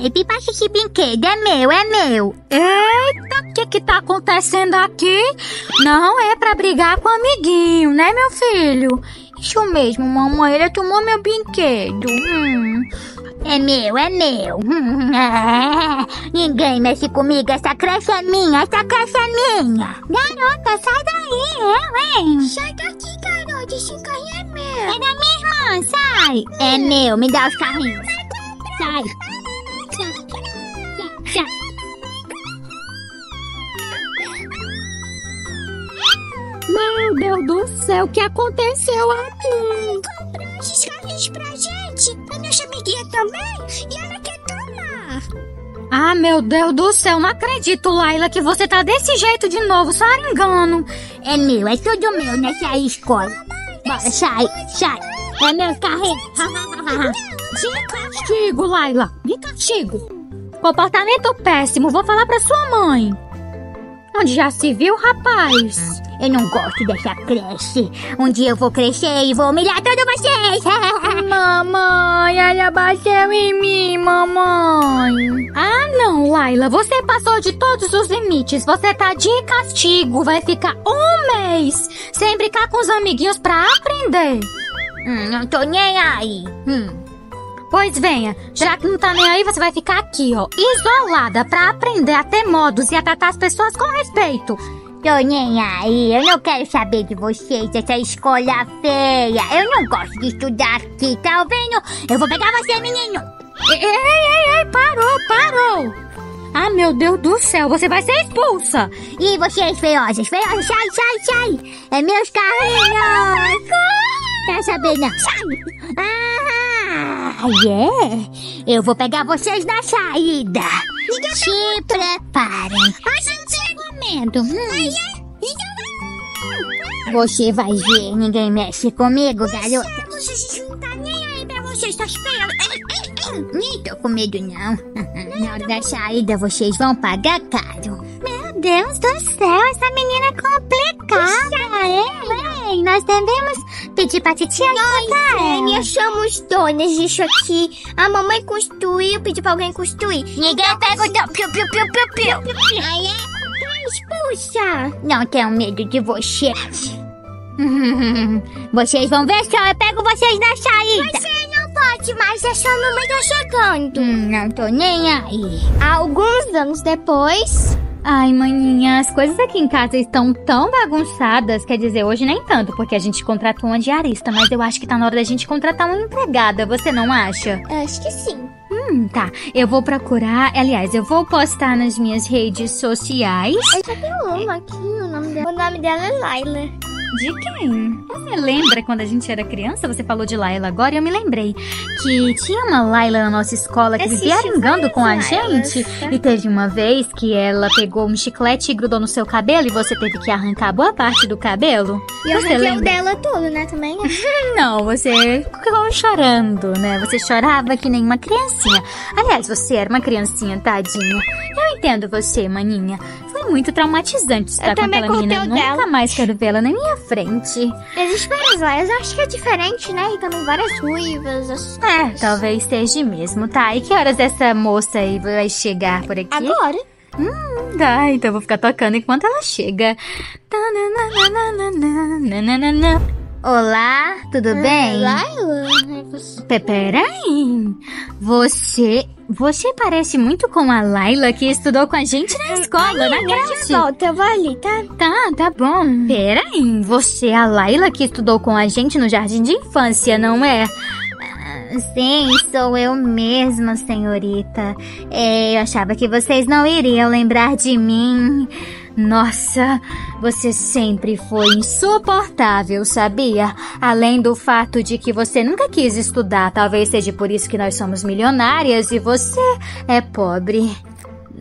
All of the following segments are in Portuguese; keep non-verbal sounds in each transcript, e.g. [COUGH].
Ei, Pipacha, esse brinquedo é meu, é meu. Eita, o que que tá acontecendo aqui? Não é pra brigar com o amiguinho, né, meu filho? Isso mesmo, mamãe, ele tomou meu brinquedo. Hum. É meu, é meu. Ninguém mexe comigo, essa creche é minha, essa creche é minha. Garota, sai daí, eu, hein? Sai daqui, garota, esse carrinho é meu. É da minha irmã, sai. É meu, me dá os carrinhos. Sai. Sai, Meu Deus do céu, o que aconteceu aqui? Comprou esses carrinhos pra gente. A nossa amiguinha também. E ela quer tomar. Ah, meu Deus do céu, não acredito, Laila, que você tá desse jeito de novo, só engano. É meu, é tudo meu nessa escola. Bora, sai, sai. É meu carrinho. [LAUGHS] De castigo, Laila, de castigo. Comportamento péssimo, vou falar pra sua mãe. Onde já se viu, rapaz? Eu não gosto dessa creche. Um dia eu vou crescer e vou humilhar todos vocês. [LAUGHS] Mamãe, ela bateu em mim, mamãe. Ah, não, Laila, você passou de todos os limites. Você tá de castigo. Vai ficar um mês sem brincar com os amiguinhos pra aprender. Hum, não tô nem aí. Hum. Pois venha, já que não tá nem aí, você vai ficar aqui, ó, isolada pra aprender a ter modos e a tratar as pessoas com respeito. Tô nem aí, eu não quero saber de vocês, essa escola feia. Eu não gosto de estudar aqui, tá ouvindo? Eu vou pegar você, menino. Ei, ei, ei, ei, parou, parou. Ah, meu Deus do céu, você vai ser expulsa. E vocês, feiosas, feiosas, sai, sai, sai. É meus carrinhos. Quer saber, não? Sai. Ah, yeah. Eu vou pegar vocês na saída. Se preparem. A gente Medo. Hum. Você vai ver, ninguém mexe comigo, garota. Você não tá nem aí pra vocês, feias. Nem tô com medo, não. Na hora da saída, vocês vão pagar caro. Meu Deus do céu, essa menina é complicada, hein? Ei, nós devemos pedir pra titia Nós. Nós somos donas disso aqui. A mamãe construiu, pediu pra alguém construir. Ninguém perguntou. Piu, piu, piu, piu, piu. Aí é expulsa. Não tenho medo de vocês. [LAUGHS] Vocês vão ver só, eu pego vocês na saída. Você não pode mais, a sua mamãe tá chegando. Hum, não tô nem aí. Alguns anos depois... Ai, maninha, as coisas aqui em casa estão tão bagunçadas. Quer dizer, hoje nem tanto, porque a gente contratou uma diarista, mas eu acho que tá na hora da gente contratar uma empregada, você não acha? Acho que sim. Hum, tá. Eu vou procurar. Aliás, eu vou postar nas minhas redes sociais. Eu já tenho uma aqui, o nome dela. O nome dela é Laila. De quem? Você lembra quando a gente era criança? Você falou de Laila agora e eu me lembrei que tinha uma Laila na nossa escola que vivia arengando com a Lailas, gente. tá? E teve uma vez que ela pegou um chiclete e grudou no seu cabelo e você teve que arrancar boa parte do cabelo. E eu você arranquei o lembra? dela todo, né, também? [LAUGHS] Não, você ficou chorando, né? Você chorava que nem uma criancinha. Aliás, você era uma criancinha, tadinha. Eu entendo você, maninha. Foi muito traumatizante estar Eu com aquela menina. Nunca dela. mais quero vê-la na minha frente. Existem várias Lailas, eu acho que é diferente, né? E também várias ruivas. essas É, coisas. talvez seja mesmo. Tá, e que horas essa moça aí vai chegar por aqui? Agora? Tá, então eu vou ficar tocando enquanto ela chega. Tananana. Olá, tudo bem? Laila? Você. Pe- Peraí. Você. Você parece muito com a Laila que estudou com a gente na escola, na Minha creche. volta, eu vou ali, tá? Tá, tá bom. Peraí, você é a Laila que estudou com a gente no jardim de infância, não é? Sim, sou eu mesma, senhorita. É, eu achava que vocês não iriam lembrar de mim. Nossa, você sempre foi insuportável, sabia? Além do fato de que você nunca quis estudar, talvez seja por isso que nós somos milionárias e você é pobre.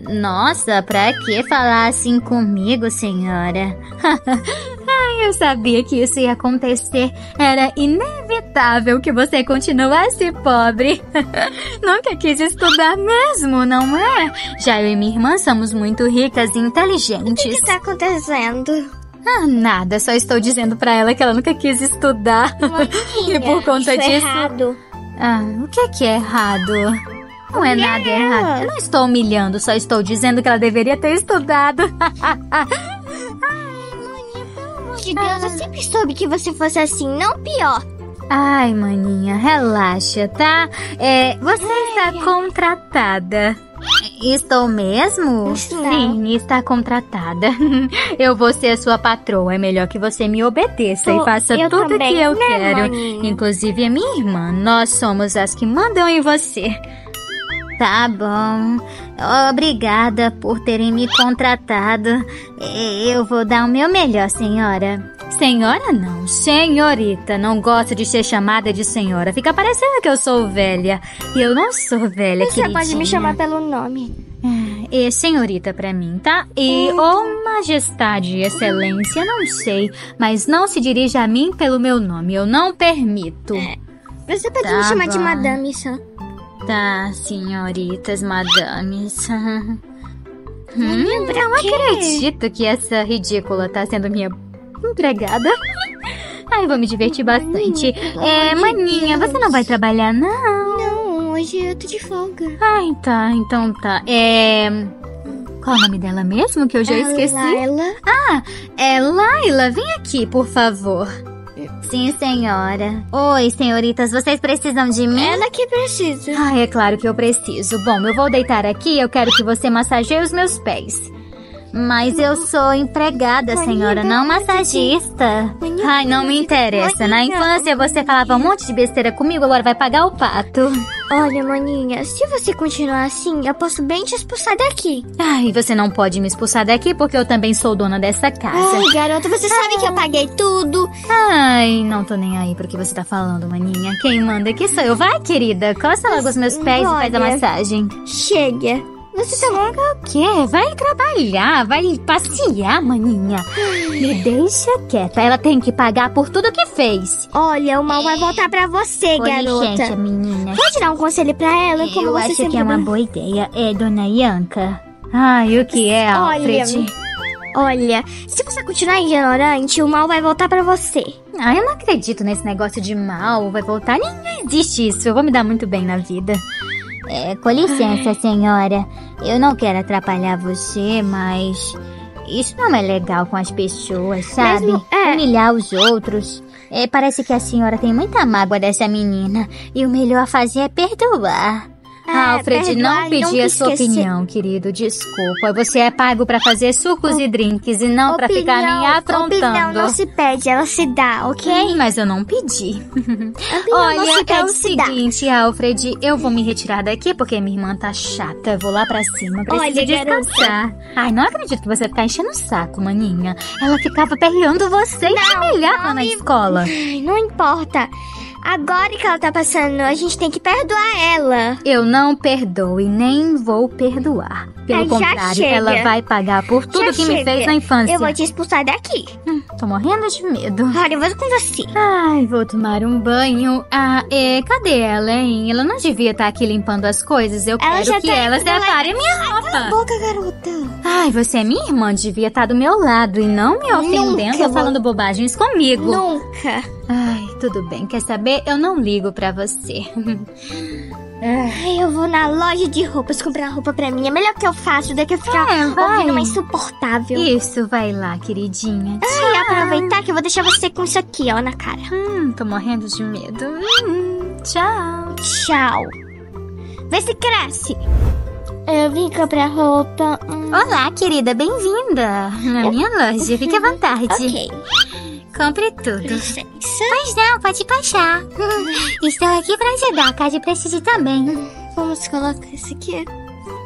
Nossa, pra que falar assim comigo, senhora? [LAUGHS] Eu sabia que isso ia acontecer. Era inevitável que você continuasse pobre. [LAUGHS] Nunca quis estudar mesmo, não é? Já eu e minha irmã somos muito ricas e O que inteligentes. está acontecendo? Ah, nada, só estou dizendo pra ela que ela nunca quis estudar. [LAUGHS] e por conta é disso. errado. Ah, o que é que é errado? Não é nada errado. Eu não estou humilhando, só estou dizendo que ela deveria ter estudado. [LAUGHS] de Deus, eu sempre soube que você fosse assim, não pior. Ai, maninha, relaxa, tá? É, você está contratada. Estou mesmo? Sim, está contratada. [LAUGHS] Eu vou ser sua patroa. É melhor que você me obedeça e faça tudo também, que eu né, quero. maninha? Inclusive a minha irmã. Nós somos as que mandam em você. Tá bom. Obrigada por terem me contratado. Eu vou dar o meu melhor, senhora. Senhora não, senhorita. Não gosto de ser chamada de senhora. Fica parecendo que eu sou velha. E eu não sou velha, Você pode queridinha. me chamar pelo nome. É senhorita pra mim, tá? E ou majestade e excelência, não sei. Mas não se dirija a mim pelo meu nome. Eu não permito. Você pode Tá me chamar de bom. madame só. Tá, senhoritas, madames. [LAUGHS] hum, pra não acredito que essa ridícula tá sendo minha empregada. [LAUGHS] Ai, vou me divertir bastante. É, maninha, você não vai trabalhar, não? Não, hoje eu tô de folga. Ai, tá, então tá. É. Qual é o nome dela mesmo que eu já esqueci? Laila. Ah, é Laila, vem aqui, por favor. Sim, senhora. Oi, senhoritas, vocês precisam de mim? Ela que precisa. Ah, é claro que eu preciso. Bom, eu vou deitar aqui eu quero que você massageie os meus pés. Mas eu sou empregada, senhora, não massagista. Ai, não me interessa. Na infância você falava um monte de besteira comigo, agora vai pagar o pato. Olha, maninha, se você continuar assim, eu posso bem te expulsar daqui. Ai, você não pode me expulsar daqui porque eu também sou dona dessa casa. Ai, garota, você sabe que eu paguei tudo. Ai, não tô nem aí pro que você tá falando, maninha. Quem manda aqui sou eu. Vai, querida, coça logo os meus pés e faz a Olha. massagem. Chega. Você tá O quê? Vai trabalhar, vai passear, maninha. Me deixa quieta. Ela tem que pagar por tudo que fez. Olha, o mal vai voltar pra você, Com garota. licença, menina. Pode dar um conselho pra ela, como Eu você acho sempre que é uma boa ideia. É, dona Ianca. Ai, o que é, Olha, Alfred? Olha, se você continuar ignorante, o mal vai voltar pra você. Ah, eu não acredito nesse negócio de mal. Vai voltar? Nem existe isso. Eu vou me dar muito bem na vida. É, com licença, senhora. Eu não quero atrapalhar você, mas. Isso não é legal com as pessoas, sabe? Mesmo- é. Humilhar os outros. É, parece que a senhora tem muita mágoa dessa menina. E o melhor a fazer é perdoar. É, Alfred, não perdoar pedi a sua opinião, querido. Desculpa. Você é pago pra fazer sucos e drinks e não pra ficar me Opinião afrontando. não se pede, ela se dá, ok? Ok, mas eu não pedi. [LAUGHS] Opinião Olha, não se é pede, o se dá. seguinte, Alfred, eu vou me retirar daqui porque minha irmã tá chata. Vou lá pra cima, preciso Olha, descansar. Ai, não acredito que você tá enchendo o saco, maninha. Ela ficava perreando você e te humilhava na escola. Ai, não importa. Agora que ela tá passando, a gente tem que perdoar ela. Eu não perdoo e nem vou perdoar. Pelo Ai, contrário, chega. ela vai pagar por tudo Já que me chega. fez na infância. Eu vou te expulsar daqui. Hum, tô morrendo de medo. Olha, eu vou com você. Ai, vou tomar um banho. Ah, é, cadê ela, hein? Ela não devia estar aqui limpando as coisas. Eu Ela quero que tá ela separe minha roupa. Boca, garota. Ai, você é minha irmã, devia estar do meu lado e não me ofendendo Nunca ou vou- falando bobagens comigo. Nunca. Ai, tudo bem. Quer saber? Eu não ligo pra você. [LAUGHS] Ai, eu vou na loja de roupas comprar roupa pra mim. É melhor que eu faço do que ficar É, vai. ouvindo uma insuportável. Isso, vai lá, queridinha. E aproveitar que eu vou deixar você com isso aqui, ó, na cara. Hum, tô morrendo de medo. Hum, tchau. Tchau. Vê se cresce. Eu vim comprar roupa. Hum, Olá, querida, bem-vinda na minha loja. Fique à [LAUGHS] vontade. ok. Compre tudo. Licença. Pois não, pode baixar. [LAUGHS] Estou aqui pra ajudar, caso precise também. Vamos colocar isso aqui.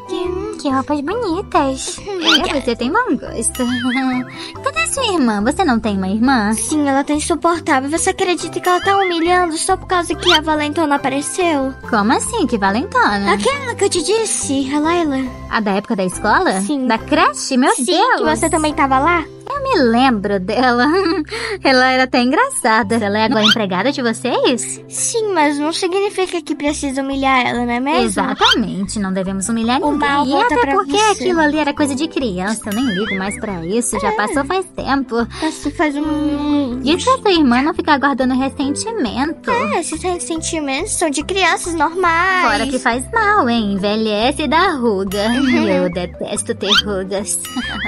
Hum, que roupas bonitas. É, você tem bom gosto. [LAUGHS] Cadê a sua irmã? Você não tem uma irmã? Sim, ela tá insuportável. Você acredita que ela tá humilhando só por causa que a Valentona apareceu? Como assim? Que valentona? Aquela que eu te disse, a Laila. A da época da escola? Sim. Da creche? Meu Sim, Deus! que você também tava lá? Eu me lembro dela. [LAUGHS] Ela era até engraçada. Ela é agora empregada de vocês? Sim, mas não significa que precisa humilhar ela, não é mesmo? Exatamente, não devemos humilhar O ninguém. mal E até porque você. aquilo ali era coisa de criança, eu nem ligo mais pra isso, já passou faz tempo. Você faz um... E se a sua irmã não ficar guardando ressentimento? É, esses sentimentos são de crianças normais. Fora que faz mal, hein? Envelhece e dá ruga. Uhum. Eu detesto ter rugas.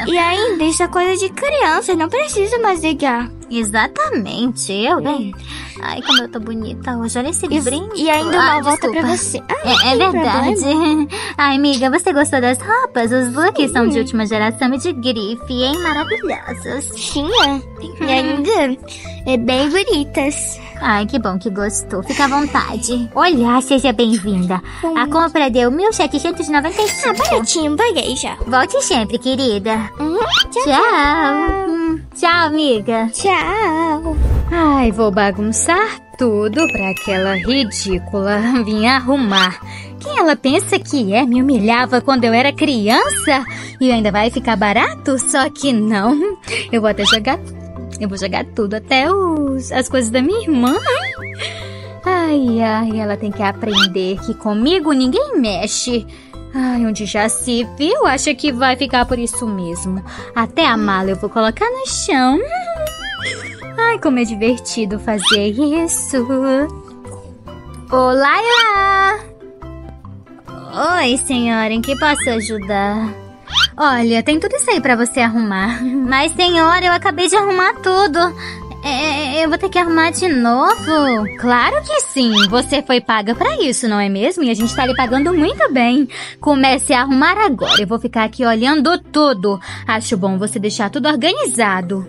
E ainda, isso é coisa de criança, não precisa mais ligar. Exatamente, eu, bem. Ai, como eu tô bonita hoje. Olha esse E, brinco. e ainda Ah, mal volta pra você. Ah, É, é não verdade. problema. [LAUGHS] Ai, amiga, você gostou das roupas? Os looks são de última geração e de grife, hein? Maravilhosos. Sim, é. E ainda, é bem bonitas. Ai, que bom que gostou. Fica à vontade. Olá, seja bem-vinda. A compra deu 1.795. Ah, baratinho, paguei já. Volte sempre, querida. Uhum. Tchau. Hum, Tchau, amiga. Tchau. Ai, vou bagunçar tudo pra aquela ridícula vir arrumar. Quem ela pensa que é? Me humilhava quando eu era criança? E ainda vai ficar barato? Só que não. Eu vou até jogar. Eu vou jogar tudo, até os, as coisas da minha irmã. Ai, ai, ela tem que aprender que comigo ninguém mexe. Ai, onde já se viu, acha que vai ficar por isso mesmo. Até a mala eu vou colocar no chão. Ai, como é divertido fazer isso. Olá, lá! Oi, senhora, em que posso ajudar? Olha, tem tudo isso aí pra você arrumar. [LAUGHS] Mas, senhora, eu acabei de arrumar tudo. É, eu vou ter que arrumar de novo? Claro que sim. Você foi paga pra isso, não é mesmo? E a gente tá lhe pagando muito bem. Comece a arrumar agora. Eu vou ficar aqui olhando tudo. Acho bom você deixar tudo organizado.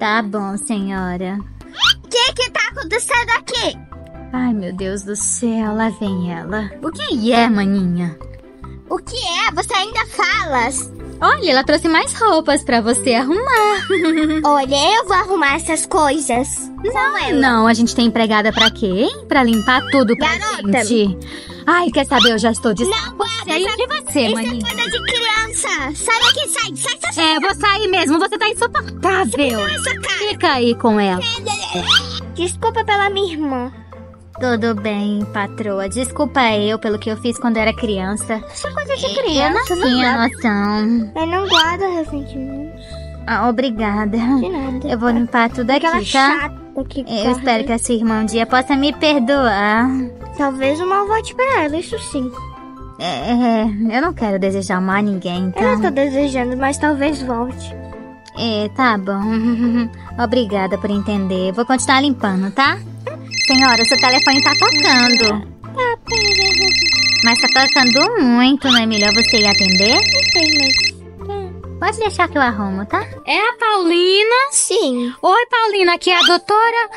Tá bom, senhora. O que que tá acontecendo aqui? Ai, meu Deus do céu, lá vem ela. O que é, maninha? O que é? Você ainda falas? Olha, ela trouxe mais roupas pra você arrumar. [LAUGHS] Olha, eu vou arrumar essas coisas. Não, é. Não, a gente tem empregada pra quê? Pra limpar tudo pra Garota. gente. Ai, quer saber? Eu já estou de Não, guarda, E isso, de você, isso é maninha? coisa de criança. Sai daqui, sai, sai, sai, sai. É, eu vou sair mesmo. Você tá insuportável. Essa cara. Fica aí com ela. Desculpa pela minha irmã. Tudo bem, patroa. Desculpa eu pelo que eu fiz quando era criança. Isso é coisa de Eu não criança. não tinha guarda- noção. Eu não guardo ressentimentos Ah, obrigada. de nada. Eu vou limpar tudo Aquela aqui, tá? chata que Eu espero que a sua irmã um dia possa me perdoar. Talvez o mal volte pra ela, isso sim. É, é, eu não quero desejar mal a ninguém, Eu não então. tô desejando, mas talvez volte. É, tá bom. [LAUGHS] Obrigada por entender. Vou continuar limpando, tá? Senhora, seu telefone tá tocando. Tá, pera. Mas tá tocando muito, não é melhor você ir atender? Não sei, mas... Pode deixar que eu arrumo, tá? É a Paulina? Sim. Oi, Paulina. Aqui é a doutora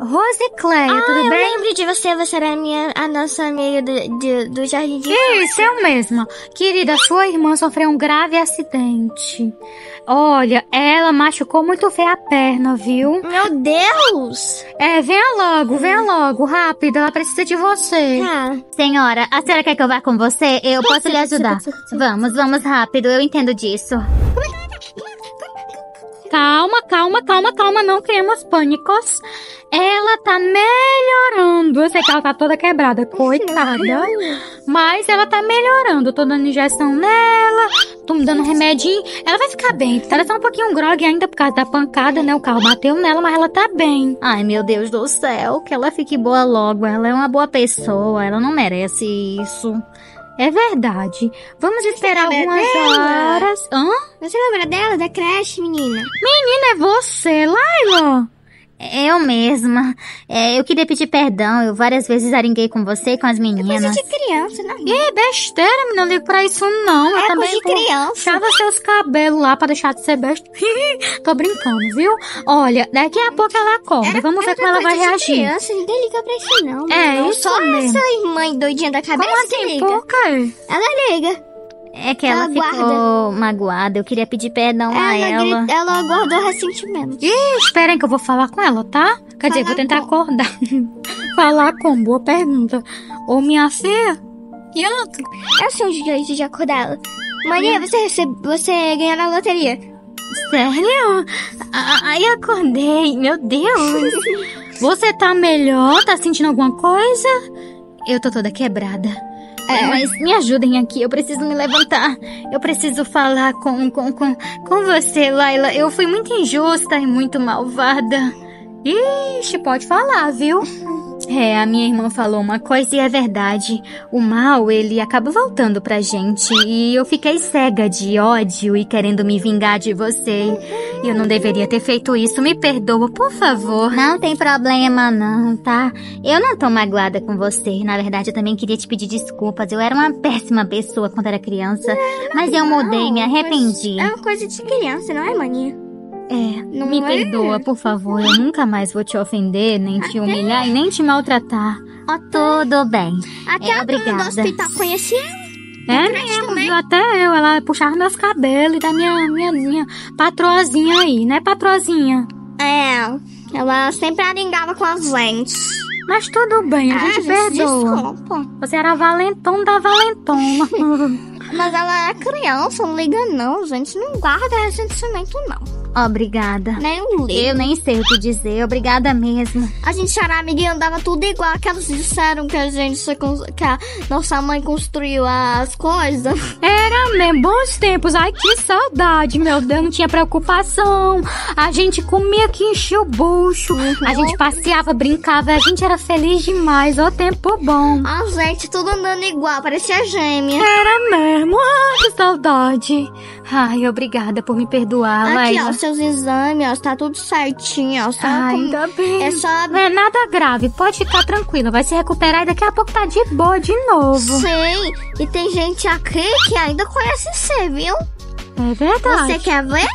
Rosicléia, ah, tudo eu bem? lembro de você. Você era a, minha, a nossa amiga do, de- do Jardim de Isso, eu mesma. Querida, sua irmã sofreu um grave acidente. Olha, ela machucou muito feio a perna, viu? Meu Deus! É, venha logo, venha logo, rápido, ela precisa de você. Tá. Senhora, a senhora quer que eu vá com você? Eu posso lhe ajudar. Vamos, vamos rápido, eu entendo disso. Calma, calma, calma, calma, não criemos pânicos. Ela tá melhorando. Eu sei que ela tá toda quebrada, coitada. Mas ela tá melhorando. Tô dando injeção nela, tô me dando remedinho. Ela vai ficar bem. Ela tá um pouquinho grog ainda por causa da pancada, né? O carro bateu nela, mas ela tá bem. Ai, meu Deus do céu, que ela fique boa logo. Ela é uma boa pessoa, ela não merece isso. É verdade. Vamos esperar lembra algumas dela? horas. Hã? Você lembra dela, da creche, menina? Menina, é você, Laila? Eu mesma. É, eu queria pedir perdão. Eu várias vezes aringuei com você e com as Coisa meninas. de criança, não. Ih, besteira, menina, não ligo pra isso não. Eu É também coisa de criança. puxava seus cabelos lá pra deixar de ser besta. [LAUGHS] Tô brincando, viu? Olha, daqui a pouco ela acorda. Vamos ver como ela vai coisa reagir. criança, ninguém liga pra isso, não. É, não. isso Só mesmo. essa irmã doidinha da cabeça Como assim, liga. Ela liga. É que ela, Ela ficou magoada. Eu queria pedir perdão a Ela, ela. grita- ela guardou ressentimento. Ih, esperem que eu vou falar com ela, tá? Quer dizer, Falar vou tentar como? acordar. [LAUGHS] falar como? Boa pergunta. Ô, minha filha. Yanto. Esse é um jeito de acordar ela. Maria, você, recebe, você ganhou na loteria. Sério? Ai, acordei. Meu Deus. [LAUGHS] Você tá melhor? Tá sentindo alguma coisa? Eu tô toda quebrada. É, mas me ajudem aqui, eu preciso me levantar. Eu preciso falar com, com, com, com você, Laila. Eu fui muito injusta e muito malvada. Ixi, pode falar, viu? É, a minha irmã falou uma coisa e é verdade. O mal, ele acaba voltando pra gente. E eu fiquei cega de ódio e querendo me vingar de você. Eu não deveria ter feito isso. Me perdoa, por favor. Não tem problema, não, tá? Eu não tô magoada com você. Na verdade, eu também queria te pedir desculpas. Eu era uma péssima pessoa quando era criança. Mas eu mudei, me arrependi. É uma coisa de criança, não é, maninha? É, não me é? perdoa, por favor. Eu nunca mais vou te ofender, nem te humilhar e nem te maltratar. Ó, tudo bem. Até é, a obrigada. do hospital conhecia ela? É mesmo, viu? Até eu. Ela puxava meus cabelos e da minha, minha, minha patroazinha aí, né, patroazinha? É, ela sempre aringava com as lentes. Mas tudo bem, a Ah, gente gente, perdoa. desculpa. Você era valentão da valentona. [LAUGHS] Mas ela é criança, não liga não, gente. Não guarda ressentimento, não. Obrigada. Nem ligo. Eu nem sei o que dizer. Obrigada mesmo. A gente era amiga e andava tudo igual. Que elas disseram que a gente, que a nossa mãe construiu as coisas. Era mesmo, bons tempos. Ai, que saudade, meu Deus, não tinha preocupação. A gente comia que enchia o bucho. A gente passeava, brincava, a gente era feliz demais. Ó, tempo bom. A gente tudo andando igual, parecia gêmea. Era mesmo, ai, que saudade. Ai, obrigada por me perdoar, Aqui, Laila. ó, seus exames, ó, tá tudo certinho, ó. Só Ai, com- ainda bem. É só Não é nada grave, pode ficar tranquila, vai se recuperar e daqui a pouco tá de boa de novo. Sim, e tem gente aqui que ainda conhece você, viu? É verdade. Você quer ver?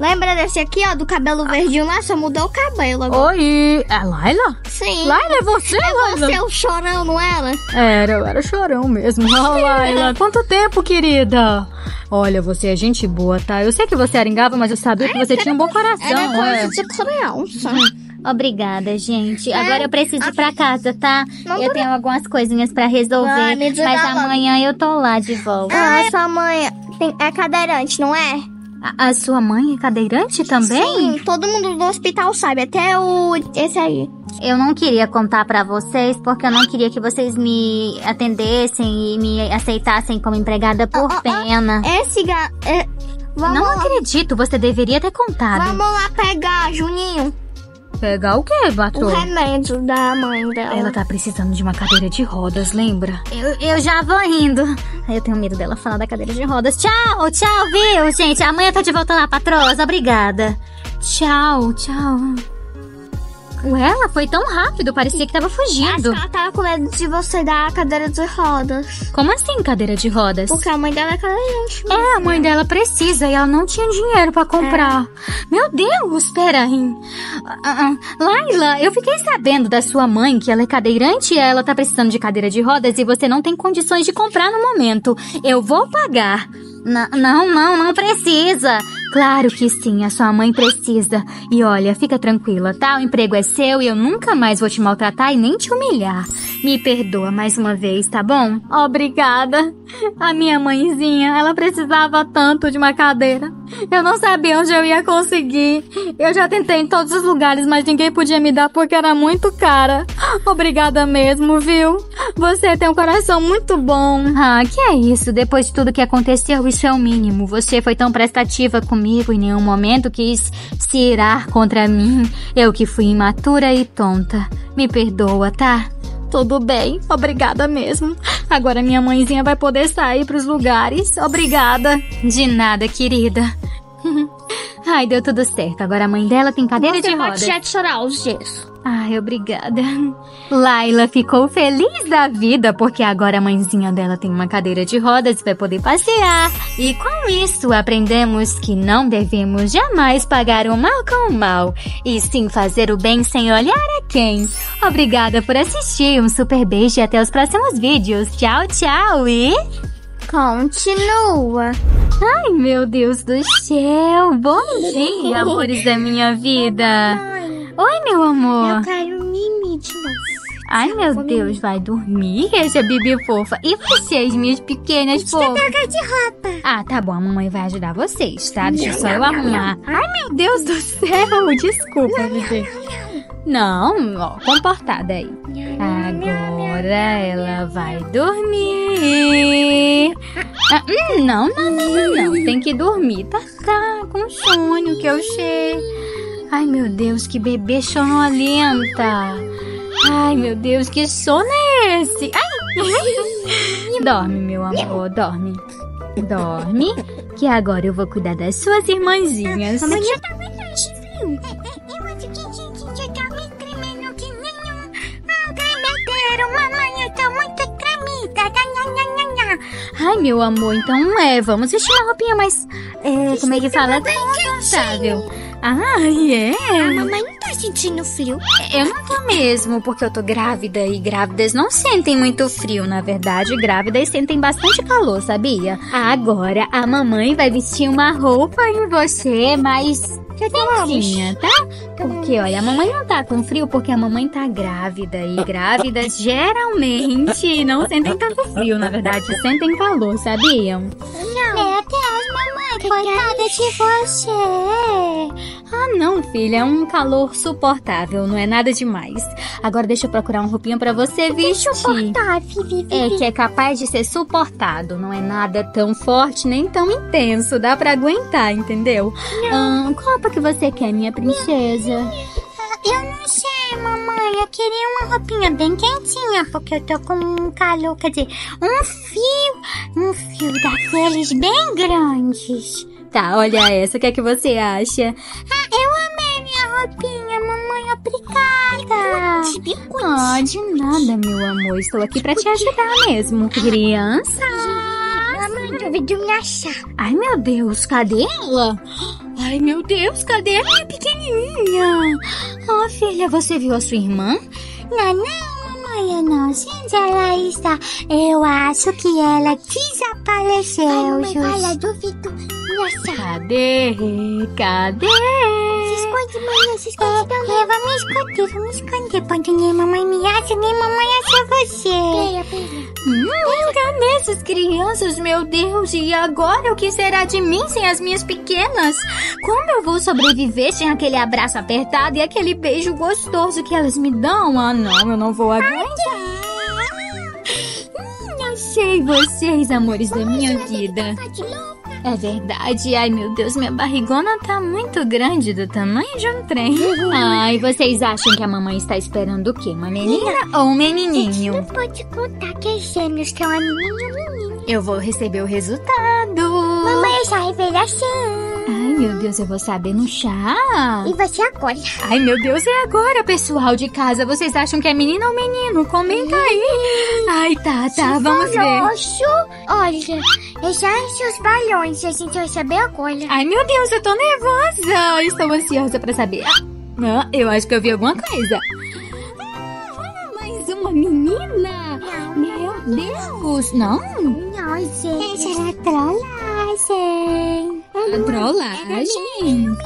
Lembra desse aqui, ó, do cabelo verdinho lá? Só mudou o cabelo agora. Oi, é Laila? Sim. Laila, é você, Laila? Você é o chorão, não era? Era, eu era chorão mesmo. Ó, [LAUGHS] Laila, quanto tempo, querida? Olha, você é gente boa, tá? Eu sei que você aringava, mas eu sabia que você tinha um bom coração. Era é. coisa de criança. [LAUGHS] Obrigada, gente. Agora eu preciso ir pra casa, tá? Não, Eu tenho algumas coisinhas pra resolver. Mas amanhã eu tô lá de volta. Ah, sua mãe tem- é cadeirante, não é? A, a sua mãe é cadeirante também? Sim, todo mundo do hospital sabe, até o... esse aí. Eu não queria contar pra vocês porque eu não queria que vocês me atendessem e me aceitassem como empregada por ah, ah. pena. Esse ga... é- Vamos Não lá. acredito, você deveria ter contado. Vamos lá pegar, Juninho, Pegar o quê, o patroa? remédio da mãe dela. Ela tá precisando de uma cadeira de rodas, lembra? Eu, eu já vou indo. Eu tenho medo dela falar da cadeira de rodas. Tchau, tchau, viu, gente? Amanhã tá de volta lá, patroa. Obrigada. Tchau, tchau. Ué, ela foi tão rápido, parecia que tava Acho que fugindo. ela tava com medo de você dar a cadeira de rodas. Como assim, cadeira de rodas? Porque a mãe dela é cadeirante. É, a mãe dela precisa e ela não tinha dinheiro pra comprar. Meu Deus, peraí. Ah, ah, Laila, eu fiquei sabendo da sua mãe que ela é cadeirante e ela tá precisando de cadeira de rodas e você não tem condições de comprar no momento. Eu vou pagar. N- não, não, não precisa. Claro que sim, a sua mãe precisa. E olha, fica tranquila, tá? O emprego é seu e eu nunca mais vou te maltratar e nem te humilhar. Me perdoa mais uma vez, tá bom? Obrigada. A minha mãezinha, ela precisava tanto de uma cadeira. Eu não sabia onde eu ia conseguir. Eu já tentei em todos os lugares, mas ninguém podia me dar porque era muito cara. Obrigada mesmo, viu? Você tem um coração muito bom. Ah, que é isso? Depois de tudo que aconteceu, isso é o mínimo. Você foi tão prestativa comigo, em nenhum momento quis se irar contra mim. Eu que fui imatura e tonta. Me perdoa, tá? Tudo bem, obrigada mesmo. Agora minha mãezinha vai poder sair pros lugares. Obrigada. De nada, querida. [LAUGHS] Ai, deu tudo certo. Agora a mãe dela tem cadeira Você de pode rodas. já tirar os gessos. Ai, obrigada. Laila ficou feliz da vida porque agora a mãezinha dela tem uma cadeira de rodas e vai poder passear. E com isso aprendemos que não devemos jamais pagar o mal com o mal, e sim fazer o bem sem olhar a quem. Obrigada por assistir, um super beijo e até os próximos vídeos. Tchau, tchau e... Continua. Ai, meu Deus do céu! Bom dia, amores da minha vida! Oi, meu amor! eu quero mimi de novo. Ai, meu Deus, vai dormir essa bebê fofa. E vocês, minhas pequenas fofas? De roupa. Ah, tá bom, a mamãe vai ajudar vocês, tá? Deixa só eu arrumar. Ai, meu Deus do céu, [LAUGHS] desculpa, bebê. Não, ó, comportada aí. Agora ela vai dormir. Ah, hum, não, não, não, não, não. Tem que dormir. Tá, tá, com sono que eu sei. Ai, meu Deus, que bebê sonolenta. Ai, meu Deus, que sono é esse? Ai. [LAUGHS] dorme, meu amor, dorme. Dorme, que agora eu vou cuidar das suas irmãzinhas. Já [LAUGHS] tá. Eu tô muito tremida. Ai, meu amor, então é, vamos vestir uma roupinha mais... É, como é que fala? Confortável. Ai, é? A mamãe não tá sentindo frio. Eu não tô mesmo, porque eu tô grávida e grávidas não sentem muito frio. Na verdade, grávidas sentem bastante calor, sabia? Agora a mamãe vai vestir uma roupa em você mais quentinha, tá? Porque, olha, a mamãe não tá com frio porque a mamãe tá grávida. E grávidas geralmente não sentem tanto frio, na verdade, sentem calor, sabiam? Meu Deus, mamãe, coitada de você. Ah, não, filha, é um calor suportável, não é nada demais. Agora deixa eu procurar uma roupinha pra você vestir. Suportável, É que é capaz de ser suportado, não é nada tão forte nem tão intenso, dá pra aguentar, entendeu? Ah, qual roupa que você quer, minha princesa? Eu não sei, mamãe. Eu queria uma roupinha bem quentinha, porque eu tô com um calor, quer dizer, um fio, um fio daqueles bem grandes. Tá, olha essa, o que é que você acha? Ah, eu amei minha roupinha, mamãe. Obrigada. Ah, de nada, meu amor. Estou aqui pra te ajudar mesmo. Criança. Mamãe, duvido me achar. Ai, meu Deus, cadê ela? Ai, meu Deus, cadê a minha pequenininha? Ah, filha, você viu a sua irmã? Não, não, eu não onde ela está. Eu acho que ela desapareceu. Ai, mamãe, olha, duvido achar. Cadê? Cadê? Se esconde, mamãe, se esconde também. Eu vou me esconder, vou me esconder. Pode nem mamãe me acha, nem mamãe acha você. Pera, pera. Hum, cadê essas crianças, meu Deus? E agora o que será de mim sem as minhas pequenas? Como eu vou sobreviver sem aquele abraço apertado e aquele beijo gostoso que elas me dão? Ah, não, eu não vou aguentar. Hum, eu sei vocês, amores da minha vida. É verdade. Ai, meu Deus, minha barrigona tá muito grande do tamanho de um trem. Ai, vocês acham que a mamãe está esperando o quê? Uma menina ou um menininho? Não pode contar que as gêmeos têm uma menina e um menino. Eu vou receber o resultado. Mamãe, essa revelação. Ai, meu Deus, eu vou saber no chá. E você agora? Ai, meu Deus, é agora, pessoal de casa. Vocês acham que é menina ou menino? Comenta aí. Ai, tá, tá, vamos ver. Olha, eu já enchi os balões. A gente vai saber agora. Ai, meu Deus, eu tô nervosa. Estou ansiosa pra saber. Ah, eu acho que eu vi alguma coisa. Ah, mais uma menina? Meu Deus, não? Não, gente. Essa era trollagem. Trollagem?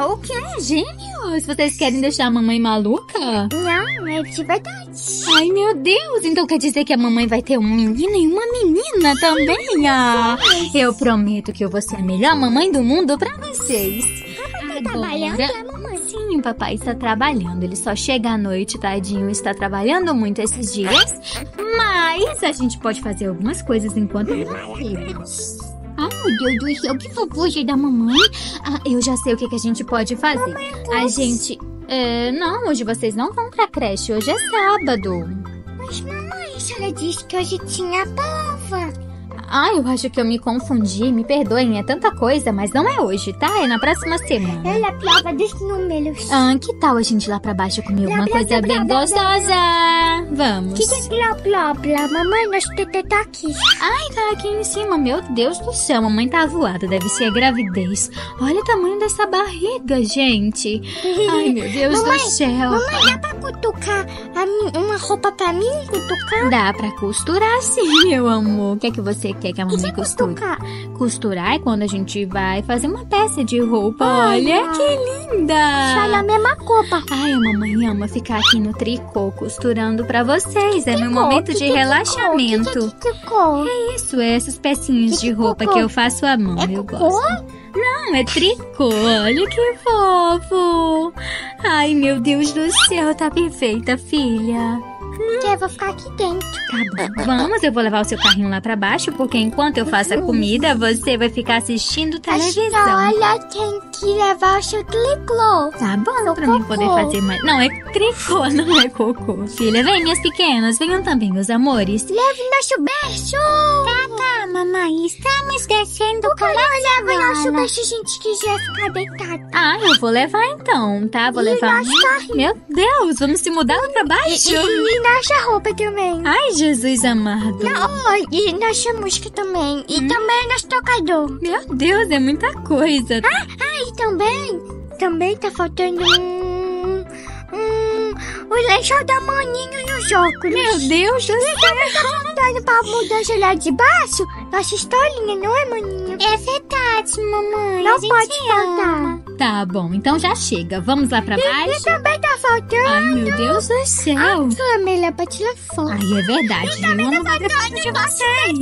O que é, gêmeos? Vocês querem deixar a mamãe maluca? Não, é de verdade. Ai, meu Deus! Então quer dizer que a mamãe vai ter um menino e uma menina também? Ah, eu prometo que eu vou ser a melhor mamãe do mundo pra vocês. Tá trabalhando, é, mamãe? Sim, papai está trabalhando. Ele só chega à noite, tadinho. Está trabalhando muito esses dias. Mas a gente pode fazer algumas coisas enquanto ele não vive. Ai, meu Deus do céu, que fofucha da mamãe. Ah, eu já sei o que, que a gente pode fazer. A gente... é, não, hoje vocês não vão pra creche. Hoje é sábado. Mas, mamãe, a senhora disse que hoje tinha prova. Ah, eu acho que eu me confundi. Me perdoem, é tanta coisa, mas não é hoje, tá? É na próxima semana. É a prova dos números. Ah, que tal a gente ir lá pra baixo comer Blá, alguma coisa blá, bem blá, gostosa? Vamos. O que, que é blá blá blá? Mamãe, nosso tetê tá aqui. Ai, tá aqui em cima. Meu Deus do céu, mamãe tá voada. Deve ser a gravidez. Olha o tamanho dessa barriga, gente. [LAUGHS] Ai, meu Deus Mamãe, do céu. Mamãe, dá pra cutucar a uma roupa pra mim? Cutucar? Dá pra costurar sim, meu amor. O que é que você quer que a mamãe costure? Cutucar. Costurar é quando a gente vai fazer uma peça de roupa. Olha Ai. que linda! Sai a mesma copa. Ai, a mamãe ama ficar aqui no tricô costurando pra vocês. É meu momento de relaxamento. Que cor? Isso, é essas pecinhas de roupa que eu faço à mão. É eu gosto. Não, é tricô. Olha que fofo. Ai, meu Deus do céu, tá perfeita, filha. Que eu vou ficar aqui dentro. Tá bom. Vamos, eu vou levar o seu carrinho lá pra baixo, porque enquanto eu faço a comida, você vai ficar assistindo televisão. senhora tem que levar o seu tricô. Tá bom, Seu pra mim cocô. poder fazer mais. Não, é tricô, [LAUGHS] não é cocô. Filha, vem, minhas pequenas, venham também, meus amores. Leve nosso berço. Tá, tá, mamãe, estamos descendo para a Leva nosso berço a gente quiser ficar deitado. Ah, eu vou levar então, tá? Vou E levar. Meu Deus, vamos se mudar lá pra E, baixo? e, e nossa roupa também. Ai, Jesus amado. Oh, e nossa música também. E também nosso tocador. Meu Deus, é muita coisa. Ah, e também, também tá faltando um... um o lençol da maninha e os óculos. Meu Deus do céu. Tá faltando pra mudança lá de baixo, nossa historinha, não é, maninha? É verdade, mamãe. Não a gente pode faltar. ama. Tá bom, então já chega. Vamos lá pra E baixo? também tá faltando... Ai, meu Deus do céu. Câmera pra tirar foto. Ai, é verdade. Não vou ter foto de vocês.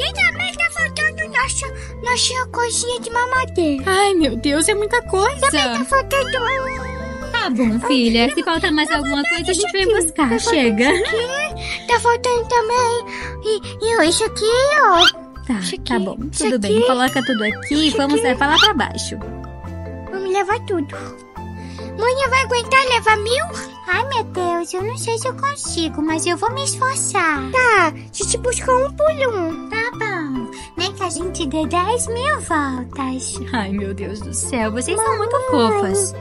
E também tá faltando nossa, nossa coisinha de mamadeira. Ai, meu Deus, é muita coisa. Tá faltando. Tá bom, filha. Se faltar mais alguma coisa, a gente vem buscar. Tá Chega. tá faltando também... E, e isso aqui, ó. Tá, tá bom. Tudo bem. Coloca tudo aqui e vamos aqui. levar lá pra baixo. Vamos levar tudo. Mãe, vai aguentar levar mil? Ai, meu Deus, eu não sei se eu consigo, mas eu vou me esforçar. Tá, a gente busca um por um. Tá bom. Nem que a gente dê 10 mil voltas. Ai, meu Deus do céu. Vocês são muito fofas.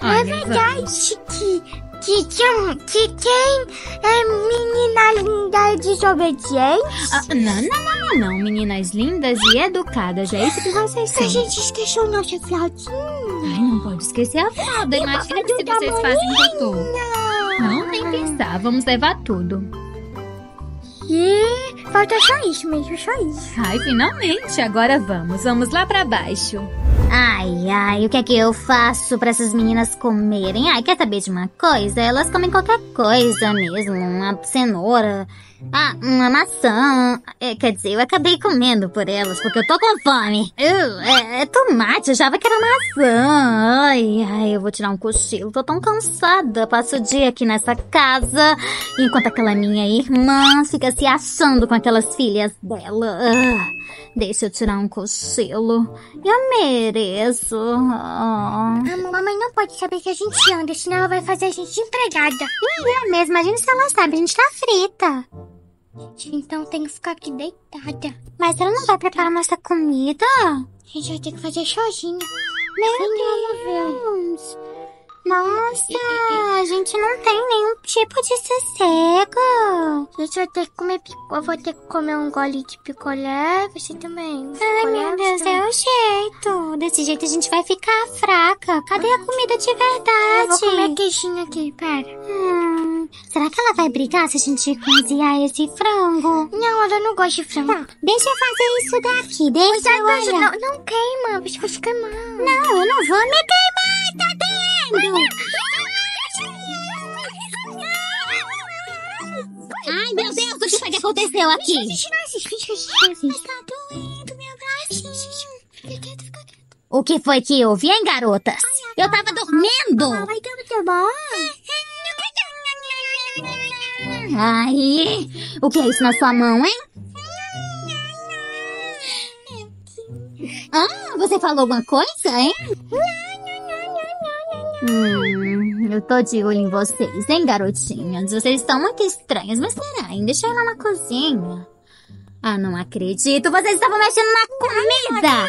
É verdade que, que, que, que quem é menina linda e desobediente? Ah, não, não, não, não, não. Meninas lindas e educadas. É isso que vocês A são. gente esqueceu nossa flautinha. Ai, não pode esquecer a fralda. Imagina que se vocês fazem doutor. Não, nem pensar. Vamos levar tudo. E falta só isso mesmo, só isso. Ai, finalmente. Agora vamos. Vamos lá pra baixo. Ai, ai, o que é que eu faço pra essas meninas comerem? Ai, quer saber de uma coisa? Elas comem qualquer coisa mesmo. Uma cenoura. Ah, uma maçã. É, quer dizer, eu acabei comendo por elas, porque eu tô com fome. Uh, é, é tomate, eu achava que era maçã. Ai, ai, eu vou tirar um cochilo. Tô tão cansada. Passo o dia aqui nessa casa, enquanto aquela minha irmã fica se achando com aquelas filhas dela. Ah, deixa eu tirar um cochilo. Eu mereço. Ah. A mamãe não pode saber que a gente anda, senão ela vai fazer a gente empregada. Eu mesmo, imagina se ela sabe, a gente tá frita. Então tem que ficar aqui deitada. Mas ela não vai preparar nossa comida? A gente vai ter que fazer sozinha. Meu Deus! Nossa, a gente não tem nenhum tipo de sossego. A gente vai ter que comer. Eu vou ter que comer um gole de picolé. Você também. Ai, meu Deus, é o jeito. Desse jeito a gente vai ficar fraca. Cadê a comida de Eu vou comer verdade? queijinho aqui, pera. Hum, será que ela vai brigar se a gente cozinhar esse frango? Não, ela não gosta de frango. Tá, deixa eu fazer isso daqui. Deixa eu olhar. não, não queima, você vai se queimar. Não, eu não vou me queimar, tá doendo? Ai, meu Deus, o que foi que aconteceu aqui? Tá doendo meu bracinho. Fica quieto, fica quieto. O que foi que houve, hein, garotas? Eu tava dormindo. Vai ter muito bom. Ai, o que é isso na sua mão, hein? Ah, você falou alguma coisa, hein? Hum, eu tô de olho em vocês, hein, garotinhas? Vocês estão muito estranhas, mas será, hein? Deixa eu ir lá na cozinha. Ah, não acredito, vocês estavam mexendo na comida! Ah,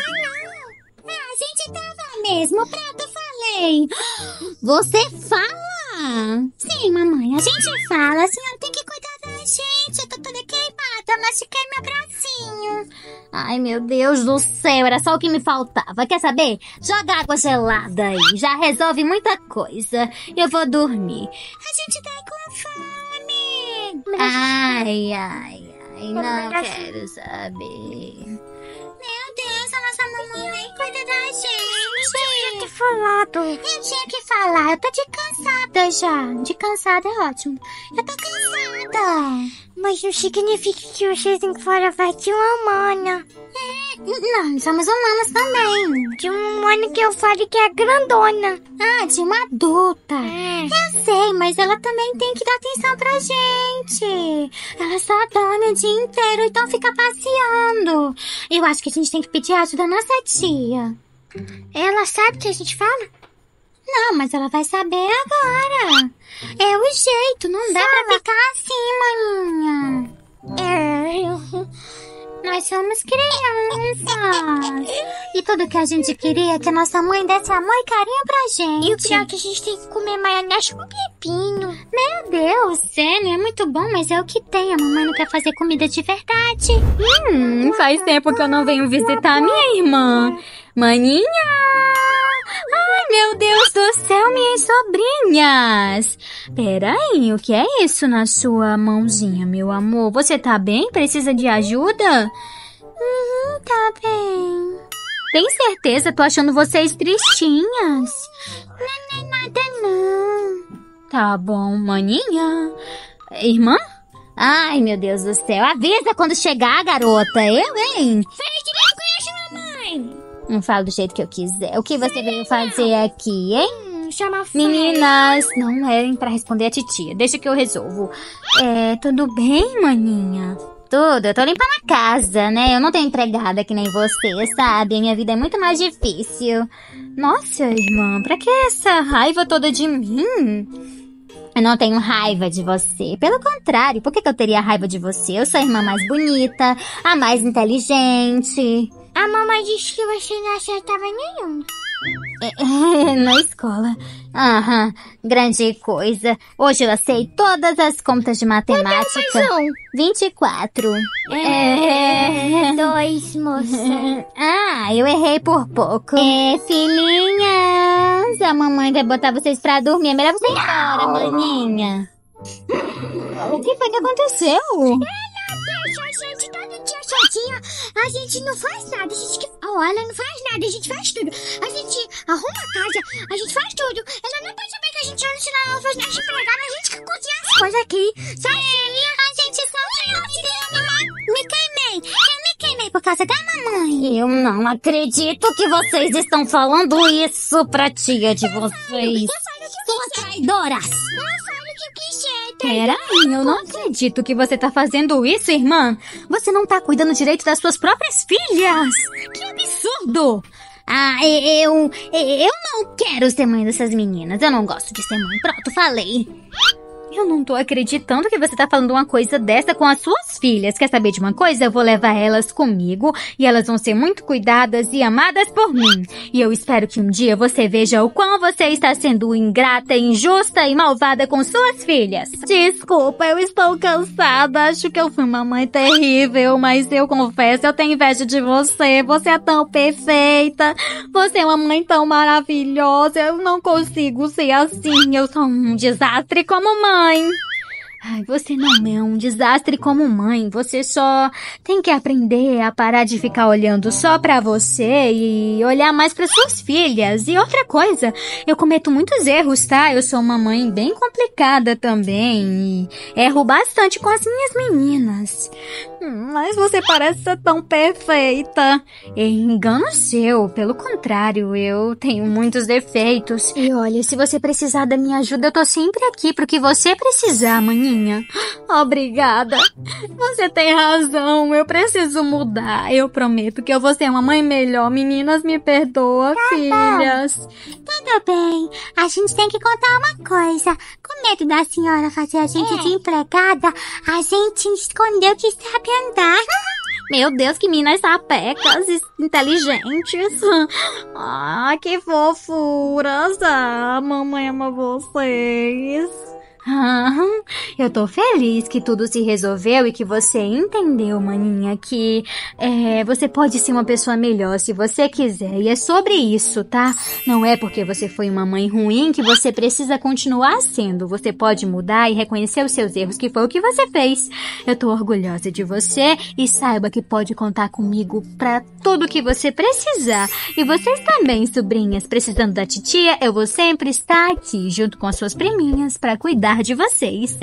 a gente tava mesmo, prato, eu falei. Você fala? Sim, mamãe, a gente fala. A senhora tem que cuidar da gente. Eu tô toda queimada. Até machuquei meu bracinho. Ai, meu Deus do céu, era só o que me faltava. Quer saber? Joga água gelada aí. Já resolve muita coisa. Eu vou dormir. A gente tá com fome. Ai, ai, ai. Não quero saber. Meu Deus, a nossa mamãe cuida da gente. Eu tinha que falado. Eu tinha que falar. Eu tô de cansada já. De cansada é ótimo. Eu tô cansada. Mas não significa que vocês têm que falar vai de uma humana. Não, somos humanos também. De uma humana que eu falo que é grandona. Ah, de uma adulta. É. Eu sei, mas ela também tem que dar atenção pra gente. Ela só dorme o dia inteiro, então fica passeando. Eu acho que a gente tem que pedir ajuda da nossa tia. Ela sabe o que a gente fala? Não, mas ela vai saber agora. É o jeito, não dá pra ficar assim, maninha. É. Nós somos crianças. E tudo que a gente queria é que a nossa mãe desse amor e carinho pra gente. E o pior é que a gente tem que comer maionese com pepino. Meu Deus, sério, é muito bom, mas é o que tem. A mamãe não quer fazer comida de verdade. Hum, faz tempo que eu não venho visitar a minha irmã. Maninha! Ai, meu Deus do céu, minhas sobrinhas! Peraí, o que é isso na sua mãozinha, meu amor? Você tá bem? Precisa de ajuda? Uhum, tá bem. Tem certeza? Tô achando vocês tristinhas. Não é nada, não. Tá bom, maninha. Irmã? Ai, meu Deus do céu. Avisa quando chegar, garota. Eu, hein? Faz Não falo do jeito que eu quiser. O que você veio fazer aqui, hein? Chama. Meninas, não erem pra responder a titia. Deixa que eu resolvo. É, tudo bem, maninha? Tudo, eu tô limpando a casa, né? Eu não tenho empregada que nem você, sabe? A minha vida é muito mais difícil. Nossa, irmã, pra que essa raiva toda de mim? Eu não tenho raiva de você. Pelo contrário, por que, que eu teria raiva de você? Eu sou a irmã mais bonita, a mais inteligente. A mamãe disse que você não acertava nenhum. [LAUGHS] Na escola. Aham, grande coisa. Hoje eu sei todas as contas de matemática. Não. 24. É. [LAUGHS] Dois, moça. [LAUGHS] Ah, eu errei por pouco. É, filhinhas. A mamãe vai botar vocês pra dormir. É melhor você ir embora, maninha. O que foi que aconteceu? Deixa a gente todo dia sozinha. A gente não faz nada. A gente. Oh, ela não faz nada. A gente faz tudo. A gente arruma a casa. A gente faz tudo. Ela não pode saber que a gente anda ensinar ela a fazer as empregadas. A gente que cozinha as coisas aqui. Sozinha. A gente só Me queimei. Eu me queimei por causa da mamãe. Eu não acredito que vocês estão falando isso pra tia de vocês. Suas traidoras. Eu Peraí, eu não acredito que você tá fazendo isso, irmã. Você não tá cuidando direito das suas próprias filhas. Que absurdo! Ah, eu. Eu não quero ser mãe dessas meninas. Eu não gosto de ser mãe. Pronto, falei. Eu não tô acreditando que você tá falando uma coisa dessa com as suas filhas. Quer saber de uma coisa? Eu vou levar elas comigo e elas vão ser muito cuidadas e amadas por mim. E eu espero que um dia você veja o quão você está sendo ingrata, injusta e malvada com suas filhas. Desculpa, eu estou cansada. Acho que eu fui uma mãe terrível, mas eu confesso, eu tenho inveja de você. Você é tão perfeita. Você é uma mãe tão maravilhosa. Eu não consigo ser assim. Eu sou um desastre como mãe. fine. Ai, você não é um desastre como mãe. Você só tem que aprender a parar de ficar olhando só pra você e olhar mais para suas filhas. E outra coisa, eu cometo muitos erros, tá? Eu sou uma mãe bem complicada também e erro bastante com as minhas meninas. Hum, Mas você parece ser tão perfeita. É engano seu, pelo contrário, eu tenho muitos defeitos. E olha, se você precisar da minha ajuda, eu tô sempre aqui pro que você precisar, Obrigada. Você tem razão, eu preciso mudar. Eu prometo que eu vou ser uma mãe melhor. Meninas, me perdoa, filhas. Tudo bem. A gente tem que contar uma coisa. Com medo da senhora fazer a gente de empregada, a gente escondeu que sabe andar. [LAUGHS] Meu Deus, que meninas sapecas inteligentes. [LAUGHS] Ah, que fofuras. Ah, mamãe ama vocês. Ah, eu tô feliz que tudo se resolveu e que você entendeu, maninha, que é, você pode ser uma pessoa melhor se você quiser. E é sobre isso, tá? Não é porque você foi uma mãe ruim que você precisa continuar sendo. Você pode mudar e reconhecer os seus erros, que foi o que você fez. Eu tô orgulhosa de você e saiba que pode contar comigo pra tudo que você precisar. E vocês também, sobrinhas, precisando da titia, eu vou sempre estar aqui junto com as suas priminhas para cuidar de vocês.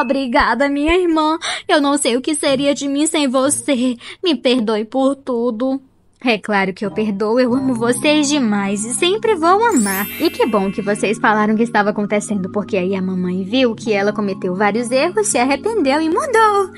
Obrigada, minha irmã. Eu não sei o que seria de mim sem você. Me perdoe por tudo. É claro que eu perdoo, eu amo vocês demais e sempre vou amar. E que bom que vocês falaram que estava acontecendo, porque aí a mamãe viu que ela cometeu vários erros, se arrependeu e mudou.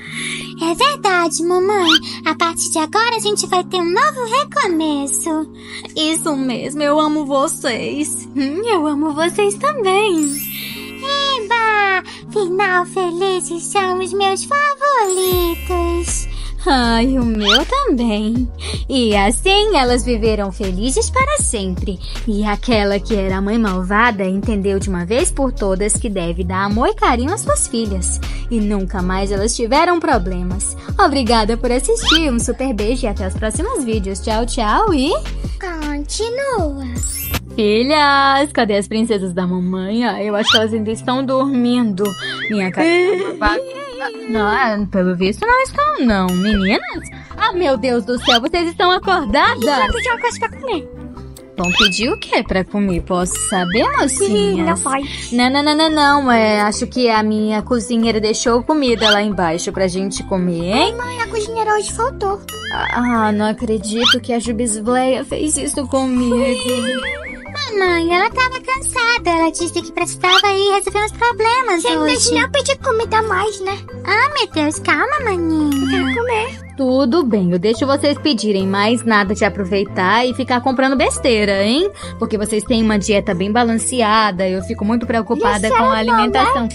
É verdade, mamãe. A partir de agora a gente vai ter um novo recomeço. Isso mesmo, eu amo vocês. Hum, eu amo vocês também. Eba! Final feliz são os meus favoritos. Ai, o meu também. E assim elas viveram felizes para sempre. E aquela que era a mãe malvada entendeu de uma vez por todas que deve dar amor e carinho às suas filhas. E nunca mais elas tiveram problemas. Obrigada por assistir, um super beijo e até os próximos vídeos. Tchau, tchau e. Continua. Filhas, cadê as princesas da mamãe? Ah, eu acho que elas ainda estão dormindo. Minha cara. Não, pelo visto não estão, não. Meninas? Ah, meu Deus do céu, vocês estão acordadas? Vou pedir uma coisa pra comer. Vão pedir o que pra comer? Posso saber, mocinhas? Não pode. Não, não, não, não, não. É, acho que a minha cozinheira deixou comida lá embaixo pra gente comer, hein? Mãe, a cozinheira hoje faltou. Ah, não acredito que a Jubisbleia fez isso comigo. Mamãe, ela tava cansada. Ela disse que precisava ir resolver uns problemas é hoje. não pedir comida mais, né? Ah, meu Deus, calma, maninha. Quero comer. Tudo bem, eu deixo vocês pedirem mais nada de aproveitar e ficar comprando besteira, hein? Porque vocês têm uma dieta bem balanceada, eu fico muito preocupada com a alimentação.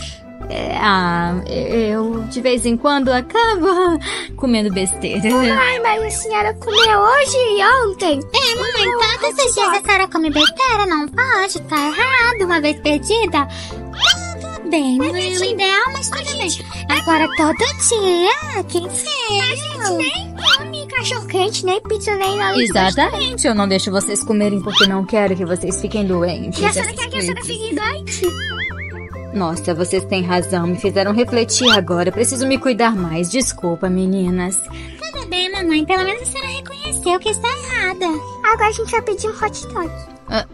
É, ah, eu de vez em quando acabo [LAUGHS] comendo besteira. Ai, mas a senhora comeu hoje e ontem. É, mamãe, todos os dias a senhora come besteira, não pode, tá errado. Uma vez perdida, tudo bem, não é o ideal, mas tudo bem. Agora todo dia, quem fez? Nem come cachorro quente, nem pizza, nem nada. Exatamente, eu não deixo vocês comerem porque não quero que vocês fiquem doentes. E a senhora quer que a senhora fique doente? Nossa, vocês têm razão. Me fizeram refletir agora. Preciso me cuidar mais. Desculpa, meninas. Tudo bem, mamãe. Pelo menos a senhora reconheceu que está errada. Agora a gente vai pedir um hot dog. Ah,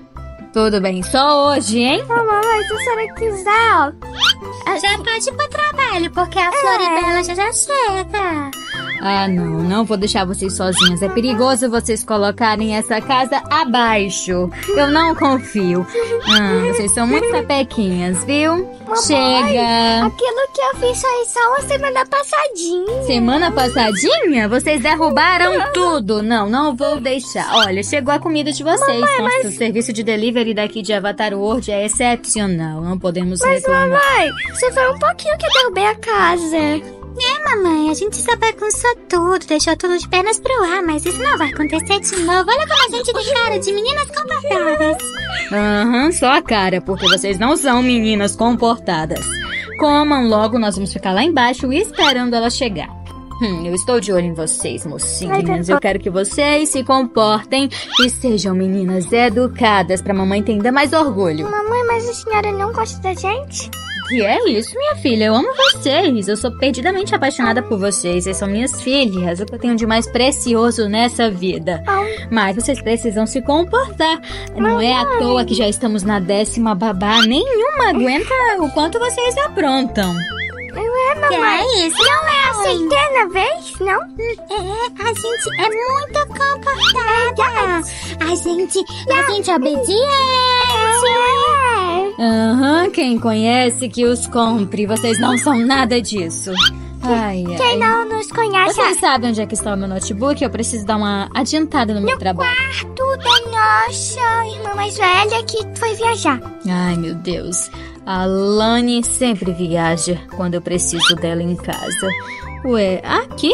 tudo bem. Só hoje, hein? mamãe, se a senhora quiser, ó. Já pode ir pro trabalho, porque a é. Floribela já já chega. Ah, não, não vou deixar vocês sozinhas. É perigoso vocês colocarem essa casa abaixo. Eu não confio. Ah, vocês são muito sapequinhas, viu? Mamãe, Chega! Aquilo que eu fiz foi só uma semana passadinha. Semana passadinha? Vocês derrubaram tudo. Não, não vou deixar. Olha, chegou a comida de vocês. Mamãe, Nossa, mas... o serviço de delivery daqui de Avatar World é excepcional. Não podemos mas, reclamar. Mamãe, você foi um pouquinho que eu derrubei a casa. É, mamãe, a gente só bagunçou tudo, deixou tudo de pernas pro ar, mas isso não vai acontecer de novo. Olha como a gente tem cara de meninas comportadas. Aham, uhum, só a cara, porque vocês não são meninas comportadas. Comam logo, nós vamos ficar lá embaixo esperando ela chegar. Hum, eu estou de olho em vocês, mocinhas. Eu quero que vocês se comportem e sejam meninas educadas pra mamãe ter ainda mais orgulho. Mamãe, mas a senhora não gosta da gente? Que é isso, minha filha? Eu amo vocês. Eu sou perdidamente apaixonada por vocês. Vocês são minhas filhas. O que eu tenho de mais precioso nessa vida. Mas vocês precisam se comportar. Não é à toa que já estamos na décima babá. Nenhuma aguenta o quanto vocês aprontam. Não é, mamãe. Que é isso? Não é a centena vez, não? É, a gente é muito comportada. A gente, a gente é obediente. Aham, uhum, quem conhece que os compre. Vocês não são nada disso. Ai, ai. Quem não nos conhece... Vocês sabem onde é que está o meu notebook? Eu preciso dar uma adiantada no, no meu trabalho. No quarto da nossa irmã mais velha que foi viajar. Ai, meu Deus. A Lani sempre viaja quando eu preciso dela em casa. Ué, aqui?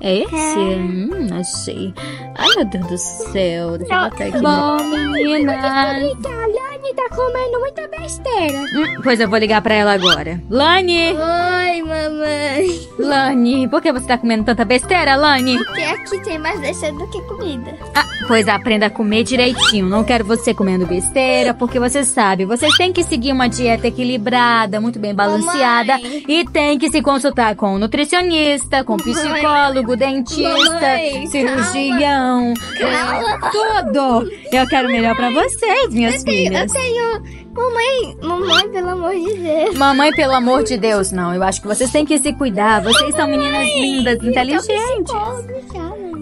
É esse? Hum, achei. Ai, meu Deus do céu. Deixa eu botar aqui. Bom, meninas. A Lani tá comendo muita besteira. Hum, pois eu vou ligar pra ela agora. Lani! Oi, mamãe. Lani, por que você tá comendo tanta besteira, Lani? Porque aqui tem mais besteira do que comida. Ah, pois aprenda a comer direitinho. Não quero você comendo besteira, porque você sabe, vocês têm que seguir uma dieta equilibrada, muito bem balanceada. Mamãe. E tem que se consultar com um nutricionista, com um psicólogo, dentista, Mamãe, cirurgião, é, tudo. Eu quero melhor pra vocês, minhas filhas. Eu tenho. Mamãe, mamãe, pelo amor de Deus. Mamãe, pelo amor de Deus, não. Eu acho que vocês têm que se cuidar. Vocês são meninas lindas, inteligentes.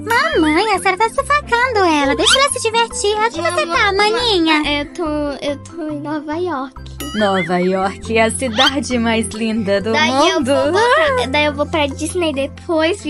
Mamãe, a senhora tá sufocando ela. Deixa ela se divertir. Onde você tá, maninha? Eu tô, eu tô em Nova York. Nova York é a cidade mais linda do Daí eu, mundo. vou pra, daí eu vou pra Disney depois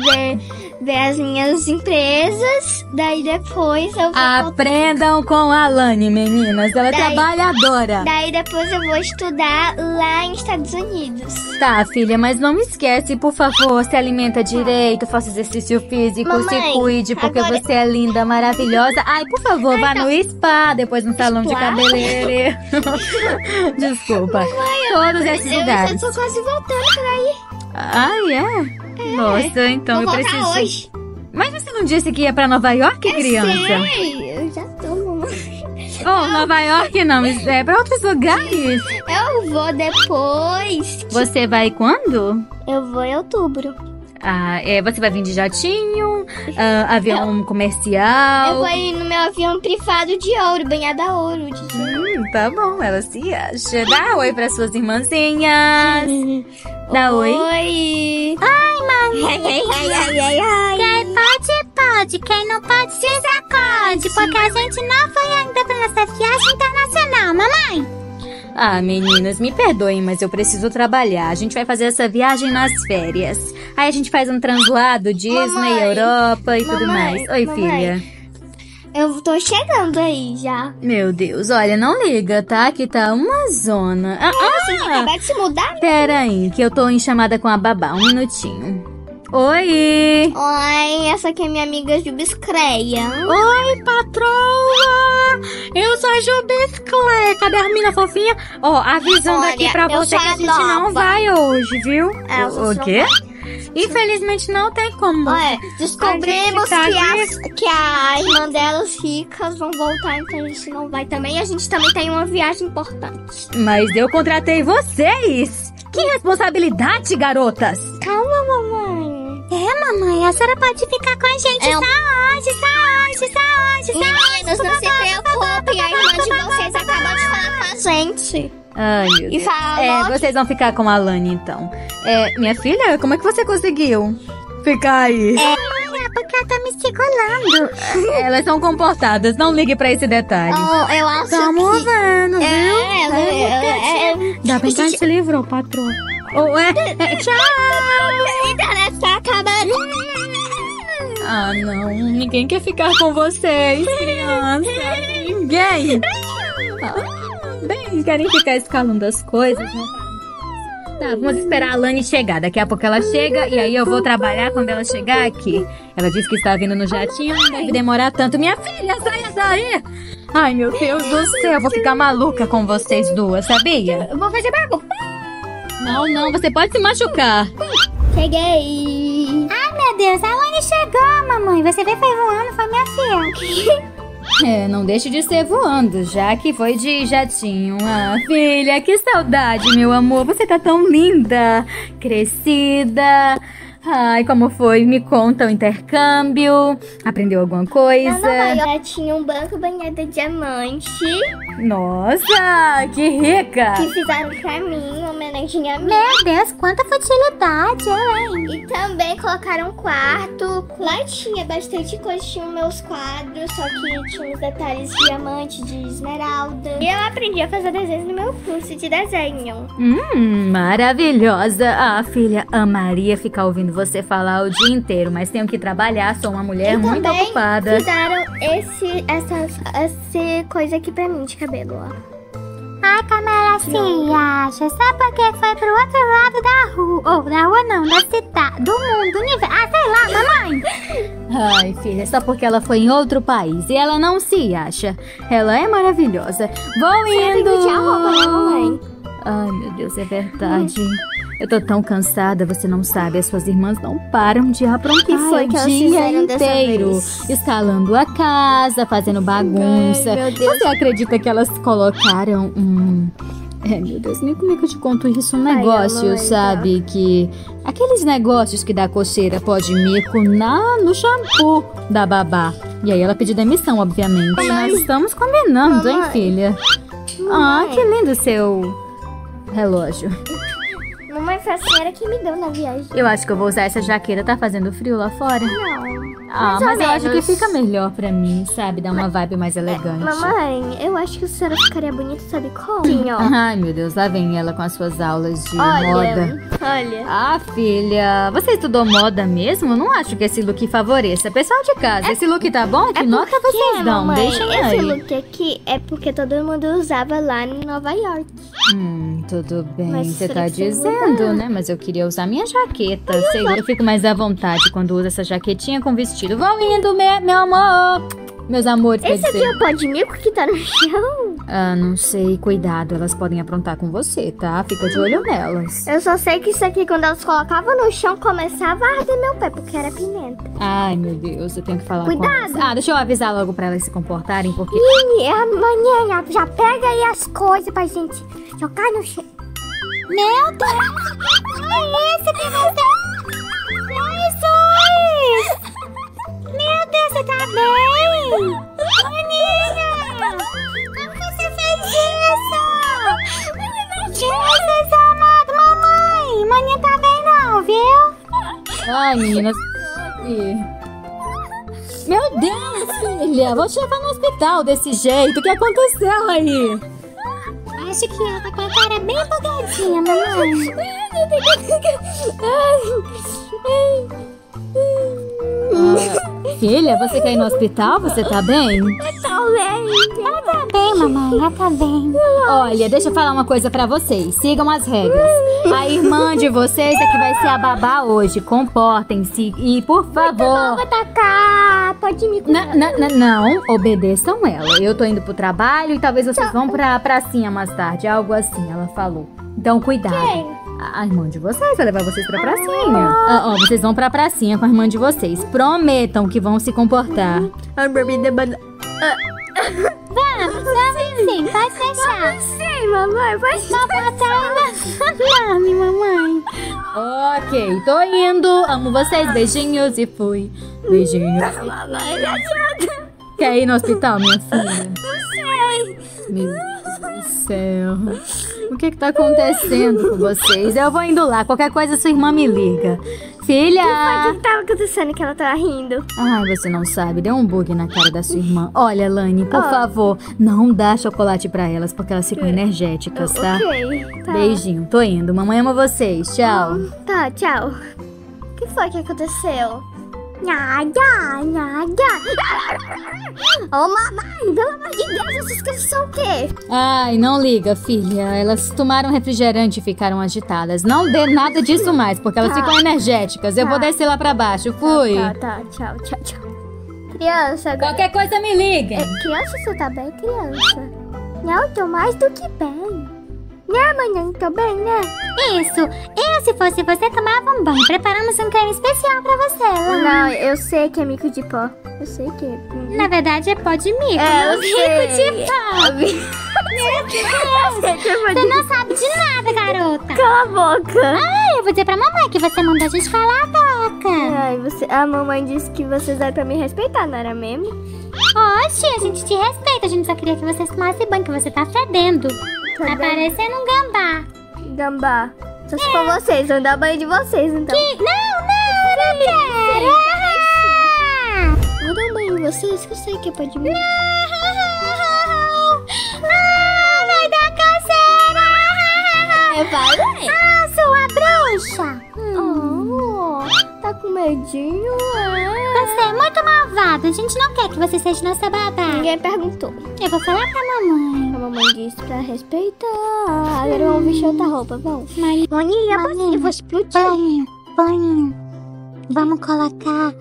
ver, ver, as minhas empresas. Daí depois eu vou. Aprendam com a Lani, meninas. Ela é Daí- trabalhadora. Daí depois eu vou estudar lá nos Estados Unidos. Tá, filha, mas não esquece, por favor, se alimenta direito, faça exercício físico, Mamãe, se cuide, porque agora- você é linda, maravilhosa. Ai, por favor, vá no spa, depois no salão de Spa? cabeleireiro. [LAUGHS] Desculpa. Todos esses Eu lugares. tô quase voltando por aí. Ai, é? Nossa, então vou eu preciso. hoje. Mas você não disse que ia pra Nova York, criança? Sei, eu já tô, mamãe. Oh, Nova York não, isso é pra outros lugares. Eu vou depois. Você vai quando? Eu vou em outubro. Ah, é, você vai vir de jatinho, ah, avião comercial. Eu vou ir no meu avião privado de ouro, banhado a ouro. De... Hum, tá bom, ela se acha. Dá oi para suas irmãzinhas. [LAUGHS] Dá oi. Oi. Ai, ai. Quem pode, pode. Quem não pode, se sacode. Porque a gente não foi ainda pra nossa viagem internacional, mamãe. Ah, meninas, me perdoem, mas eu preciso trabalhar. A gente vai fazer essa viagem nas férias. Aí a gente faz um translado Disney, Mamãe. Europa e tudo Mamãe, mais. Oi, mamãe. filha. Eu tô chegando aí já. Meu Deus, olha, não liga, tá? Que tá uma zona. Ah, Você ah, acabou de se mudar? Pera aí, que eu tô em chamada com a babá. Um minutinho. Oi! Oi, essa aqui é minha amiga Jubiscreia. Oi, patroa! Eu sou a Jubisclé. Cadê a mina fofinha? Ó, avisando Olha, aqui pra você que a gente não nova. vai hoje, viu? É, o, o não quê? Infelizmente não tem como. Olha, descobrimos gente que, tá as, que a irmã delas ricas vão voltar, então a gente não vai também. E a gente também tem uma viagem importante. Mas eu contratei vocês! Que responsabilidade, garotas! Calma, mamãe. É, mamãe, a senhora pode ficar com a gente. É um- Saúde, saúde, saúde, saúde. Meninas, não se preocupem, a irmã de vocês acabou de falar com a gente. Ai, meu E Deus. falou É, que- vocês vão ficar com a Lani, então. É, minha filha, como é que você conseguiu ficar aí? É porque ela tá me segurando. Elas são comportadas, não ligue pra esse detalhe. Oh, eu acho Tamo que... vendo, viu? É, ela, ela, é, Dá bem que a gente se livrou, patroa. Ou é, é, tchau! [LAUGHS] Acabando. Ah, não. Ninguém quer ficar com vocês, criança. Ninguém. Ah, bem, querem ficar escalando as coisas, né? Tá, vamos esperar a Lani chegar. Daqui a pouco ela chega e aí eu vou trabalhar quando ela chegar aqui. Ela disse que está vindo no jatinho, não deve demorar tanto. Minha filha, saia daí! Ai, meu Deus do céu, eu vou ficar maluca com vocês duas, sabia? Eu vou fazer bagunça. Não, não, você pode se machucar. Cheguei. Ai, meu Deus, a Lani chegou, mamãe. Você veio foi voando, foi minha filha. [LAUGHS] É, não deixe de ser voando, já que foi de jatinho. Ah, filha, que saudade, meu amor. Você tá tão linda, crescida. Ai, como foi? Me conta o intercâmbio. Aprendeu alguma Na coisa? Nova York tinha um banco banhado de diamante Nossa, que rica! que fizeram pra mim, em homenagem a mim. Meu Deus, quanta futilidade, hein? E também colocaram um quarto. Lá tinha bastante coisa, tinha meus quadros, só que tinha uns detalhes de diamante, de esmeralda. E eu aprendi a fazer desenhos no meu curso de desenho. Hum, maravilhosa. Ah, filha, amaria ficar ouvindo você falar o dia inteiro, mas tenho que trabalhar, sou uma mulher e muito também ocupada. fizeram esse, essa, essa coisa aqui pra mim de cabelo, ó. Ai, como ela se acha? Só porque foi pro outro lado da rua. Ou da rua não, da cidade. Do mundo, do universo. Ah, sei lá, mamãe. [LAUGHS] Ai, filha, só porque ela foi em outro país e ela não se acha. Ela é maravilhosa. Vou indo. Você roupa, né, mamãe? Ai, meu Deus, é verdade. Eu tô tão cansada, você não sabe. As suas irmãs não param de aprontar que foi o que elas dia inteiro. Escalando a casa, fazendo bagunça. Ai, meu Deus. Você acredita que elas colocaram um... É, meu Deus, nem como é que eu te conto isso? Um Ai, negócio, mamãe, tá. sabe? Que... Aqueles negócios que dá coceira pó de mico na, no shampoo da babá. E aí ela pediu demissão, obviamente. Mamãe. Nós estamos combinando, hein, Mamãe. filha? Ah, que lindo seu relógio. Foi a senhora que me deu na viagem. Eu acho que eu vou usar essa jaqueta. Tá fazendo frio lá fora? Não. Ah, mas eu acho que fica melhor pra mim, sabe? Dá uma vibe mais elegante. Mamãe, eu acho que a senhora ficaria bonita, sabe como? Sim, ó. Ai, meu Deus, lá vem ela com as suas aulas de moda. Olha, olha. Ah, filha, você estudou moda mesmo? Não acho que esse look favoreça. Pessoal de casa, esse look tá bom? Que nota vocês dão? mamãe, esse aí. look aqui é porque todo mundo usava lá em Nova York. Hum, tudo bem, Mas você tá você dizendo, muda? né? Mas eu queria usar minha jaqueta. Sei eu fico mais à vontade quando uso essa jaquetinha com vestido. Vão indo, me- meu amor. Meus amores, Esse aqui é o pó de mico que tá no chão. Ah, não sei. Cuidado, elas podem aprontar com você, tá? Fica de olho nelas. Eu só sei que isso aqui, quando elas colocavam no chão, começava a arder meu pé, porque era pimenta. Ai, meu Deus, eu tenho que falar Cuidado. com elas. Ah, deixa eu avisar logo pra elas se comportarem, porque... E amanhã já pega aí as coisas pra gente jogar no chão. Meu Deus! É que você... Jesus! Meu Deus, você tá bem? Maninha! Como você fez isso? Jesus amado, mamãe! Maninha tá bem não, viu? Ai, meninas... Meu Deus, filha! Vou te levar no hospital desse jeito. O que aconteceu aí? Acho que ela tá com a cara bem bugadinha, mamãe. Filha, você quer ir no hospital? Você tá bem? Tá Ela tá bem, mamãe. Ela tá bem. Olha, deixa eu falar uma coisa pra vocês. Sigam as regras. A irmã de vocês é que vai ser a babá hoje. Comportem-se e, por favor... Vou tacar. Pode me N- n- n- não, obedeçam ela. Eu tô indo pro trabalho e talvez vocês vão pra pracinha mais tarde. Algo assim, ela falou. Então, cuidado. A a irmã de vocês vai levar vocês pra pracinha. Ah, ó, vocês vão pra pracinha com a irmã de vocês. Prometam que vão se comportar. Vamos, vamos sim. Pode deixar. Sim, mamãe. Pode Só botar nome, mamãe. Ok, tô indo. Amo vocês. Beijinhos e fui. Beijinhos. Mamãe, me ajuda. Quer ir no hospital, minha filha? Não sei. Meu Deus do céu. O que que tá acontecendo com vocês? Eu vou indo lá. Qualquer coisa, sua irmã me liga. Filha! O que tava acontecendo que ela tava rindo? Ai, você não sabe. Deu um bug na cara da sua irmã. Olha, Lani, por Ah. favor, não dá chocolate pra elas, porque elas ficam energéticas, tá? Ok, tá. Beijinho. Tô indo. Mamãe ama vocês. Tchau. Tá, tchau. O que foi que aconteceu? Nada, nada. [LAUGHS] Ô, mamãe, pelo amor de Deus, essas crianças são o quê? Ai, não liga, filha. Elas tomaram refrigerante e ficaram agitadas. Não dê nada disso mais, porque elas Tá. ficam energéticas. Eu Tá. vou descer lá pra baixo. Fui. Tá, tá, tchau, tchau, tchau. Criança, agora... Qualquer coisa me liguem. É, criança, você tá bem, criança? Não, tô mais do que bem. Né, manhã, tô bem, né? Isso. Eu, se fosse você, tomava um banho. Preparamos um creme especial pra você, Não, eu sei que é mico de pó. Eu sei que é. Na verdade, é pó de mico, É, eu mico sei. [LAUGHS] de pó. Meu Deus. Você não sabe de nada, garota. Cala a boca! Ah, eu vou dizer pra mamãe que você mandou a gente calar a boca. Ai, você, a mamãe disse que vocês eram pra me respeitar, não era mesmo? Oxe, a gente te respeita. A gente só queria que você tomasse banho, que você tá fedendo. Tá parecendo um gambá. Gambá. Só se for vocês, vão dar banho de vocês, então. Que- Não, não, eu não quero. Ah! Vou dar um banho de vocês, que eu sei que é pra mim. Não! Ah, vai dar canseira! Eu falei. Ah, sua bruxa! Oh, tá com medinho, é. Você é muito malvado. A gente não quer que você seja nossa babá. Ninguém perguntou. Eu vou falar pra mamãe. A mamãe disse pra respeitar. Agora vamos vestir outra roupa, vamos. Boninha, você, eu vou explodir. Boninho, Boninho, vamos colocar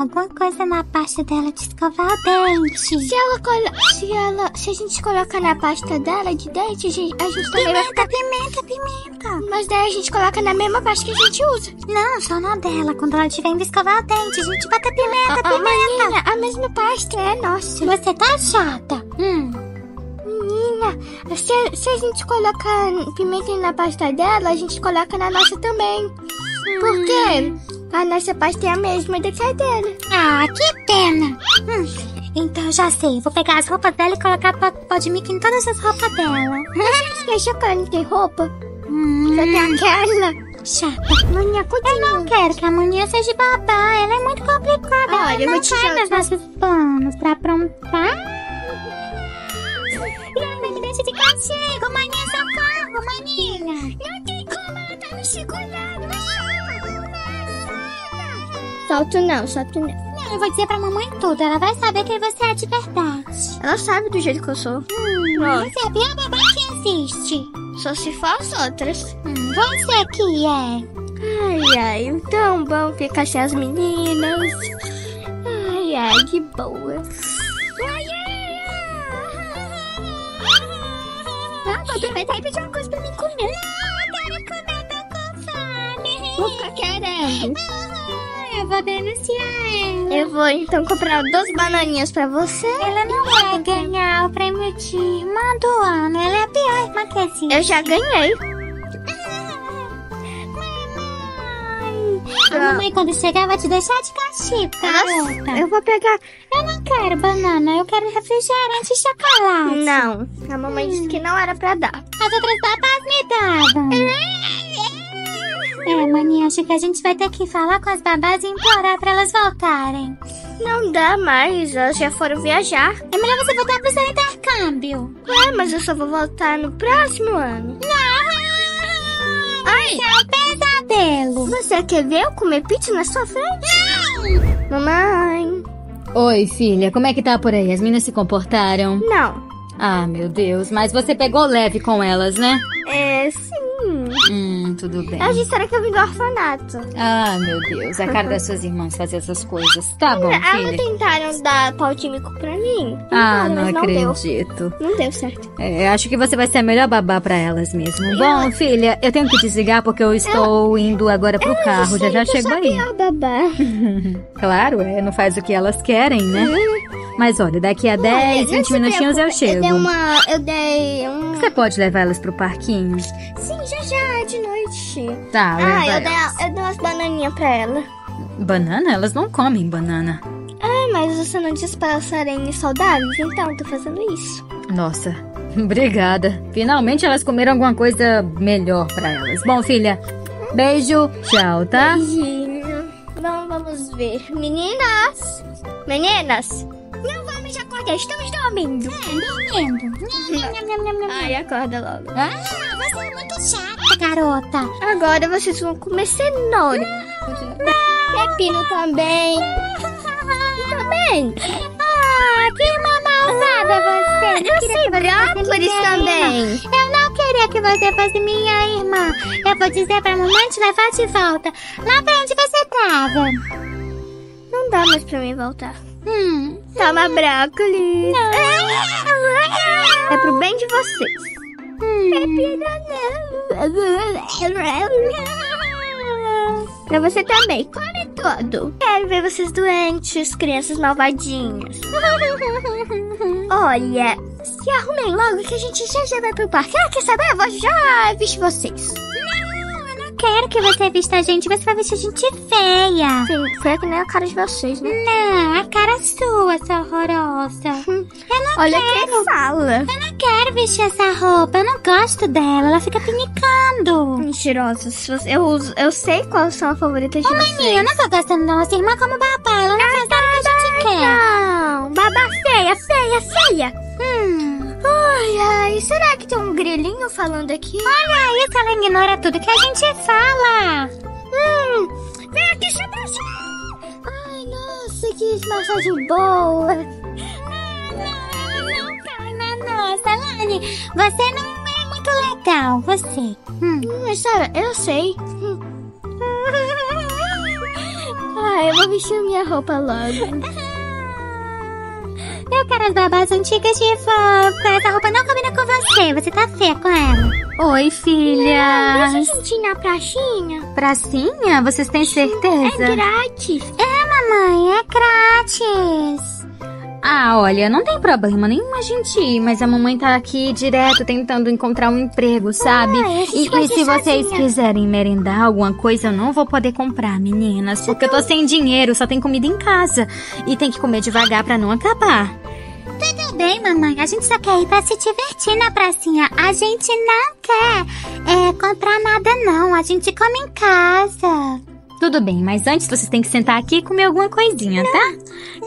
alguma coisa na pasta dela de escovar o dente. Se ela colo... se ela, se a gente colocar na pasta dela de dente, a gente, a gente também vai ficar Pimenta, pimenta. Mas daí a gente coloca na mesma pasta que a gente usa. Não, só na dela. Quando ela estiver indo escovar o dente, a gente bota pimenta, Ah, pimenta. maninha, a mesma pasta é nossa. Você tá chata. Hum. Se, se a gente colocar pimenta na pasta dela, a gente coloca na nossa também. Por quê? A nossa pasta é a mesma do que a dela. Ah, que pena. Hum. Então já sei, vou pegar as roupas dela e colocar pó pó de mico em todas as roupas dela. Deixa que ela não tem roupa. Hum. Só tem aquela. Chata. Maninha, Eu não quero que a Maninha seja babá. Ela é muito complicada. Olha, ela eu vou te jogar- os nossos planos pra aprontar. Não, me deixa de castigo, Maninha, socorro, Maninha. Não Solto não, solto não. Não, eu vou dizer pra mamãe tudo. Ela vai saber quem você é de verdade. Ela sabe do jeito que eu sou. Hum, você é a pior babá que existe. Só se for as outras. Hum, você que é. Ai, ai, então vamos ficar sem as meninas. Ai, ai, de boa. Ah, vou aproveitar e pedir uma coisa pra mim comer. Não, eu quero comer, tô com fome. Vou ficar querendo. Ah, Eu vou denunciar ela. Eu vou então comprar duas bananinhas pra você. Ela não vai ganhar o prêmio de irmã do ano. Ela é a pior irmã que existe. Eu já ganhei. A mamãe, quando chegar, vai te deixar de castigo, garota. Eu vou pegar. Eu não quero banana, eu quero refrigerante e chocolate. Não, a mamãe disse que não era pra dar. As outras babás me davam. É, maninha, acho que a gente vai ter que falar com as babás e implorar pra elas voltarem. Não dá mais, elas já foram viajar. É melhor você voltar pro seu intercâmbio. Ué, mas eu só vou voltar no próximo ano. Ai! Isso é um pesadelo. Você quer ver eu comer pizza na sua frente? Mamãe. Oi, filha, como é que tá por aí? As meninas se comportaram? Não. Ah, meu Deus, mas você pegou leve com elas, né? É, sim. Hum, tudo bem. A gente será que eu vim do orfanato? Ah, meu Deus, a cara das suas irmãs fazer essas coisas. Tá bom, Elas filha. tentaram dar pau tímico pra mim. Ah, não não deu. acredito. Não deu certo. É, acho que você vai ser a melhor babá pra elas mesmo. Bom, filha, eu tenho que desligar porque eu estou indo agora pro carro. Já já chego aí. Ah, babá. [LAUGHS] Claro, é, não faz o que elas querem, né? Mas olha, daqui a 10, Não 20 se minutinhos eu preocupe, Eu chego. dei uma... Eu dei um... Você pode levar elas pro parquinho? Tá, Ah, eu dei, eu dei umas bananinhas pra ela. Banana? Elas não comem banana. Ah, mas você não disse para elas serem saudáveis? Então, tô fazendo isso. Nossa, [LAUGHS] obrigada. Finalmente elas comeram alguma coisa melhor pra elas. Bom, filha, beijo, tchau, tá? Beijinho. Vamos, vamos ver. Meninas! Meninas! Não vamos acordar, estamos dormindo. Dormindo. [LAUGHS] Ai, acorda logo. Ah, você é muito chata, garota. Agora vocês vão comer cenoura. Pepino também. [LAUGHS] Também. Ah, que irmã malvada você. Eu sei brócolis também. Eu não queria que você fosse minha irmã. Eu vou dizer pra mamãe te levar de volta. Lá pra onde você tava. Não dá mais pra mim voltar. Hum, Toma brócolis. É pro bem de vocês. Pra você também. Come tudo. Quero ver vocês doentes, crianças malvadinhas. [LAUGHS] Olha, se arrumem logo que a gente já já vai pro parque. Ah, quer saber? Eu vou já vestir vocês. Quero que você vista a gente. Você vai vestir a gente feia. Sim, foi que nem a cara de vocês, né? Não, a cara sua, sua horrorosa. Eu não Olha quero. quem fala. Eu não quero vestir essa roupa. Eu não gosto dela. Ela fica pinicando. Mentirosa. Eu, uso, eu sei quais são as favoritas de Maninha, eu vocês. não tô gostando da nossa irmã como babá. Ela não faz nada que a gente quer. Não, babá feia, feia, feia. Hum. Ai, ai, será que tem um grilinho falando aqui? Olha isso, ela ignora tudo que a gente fala. Hum, vem aqui, chama saudades, massagem boa. Calma, nossa, Lani, você não é muito legal, você. Hum. Hum, Sara, eu sei. Hum. Ah, eu vou vestir minha roupa logo. [LAUGHS] Eu quero as babás antigas de volta. Essa roupa não combina com você. Você tá feia com ela. Oi, filha. Deixa a gente ir na pracinha. Pracinha? Vocês têm certeza? É grátis. Mamãe, é grátis. Ah, olha, não tem problema nenhum a gente ir, mas a mamãe tá aqui direto tentando encontrar um emprego, sabe? Ah, a gente e se vocês sozinha. quiserem merendar alguma coisa, eu não vou poder comprar, meninas, porque eu tô sem dinheiro, só tem comida em casa. E tem que comer devagar pra não acabar. Tudo bem, mamãe. A gente só quer ir pra se divertir na pracinha. A gente não quer é, comprar nada, não. A gente come em casa. Tudo bem, mas antes vocês têm que sentar aqui e comer alguma coisinha, tá?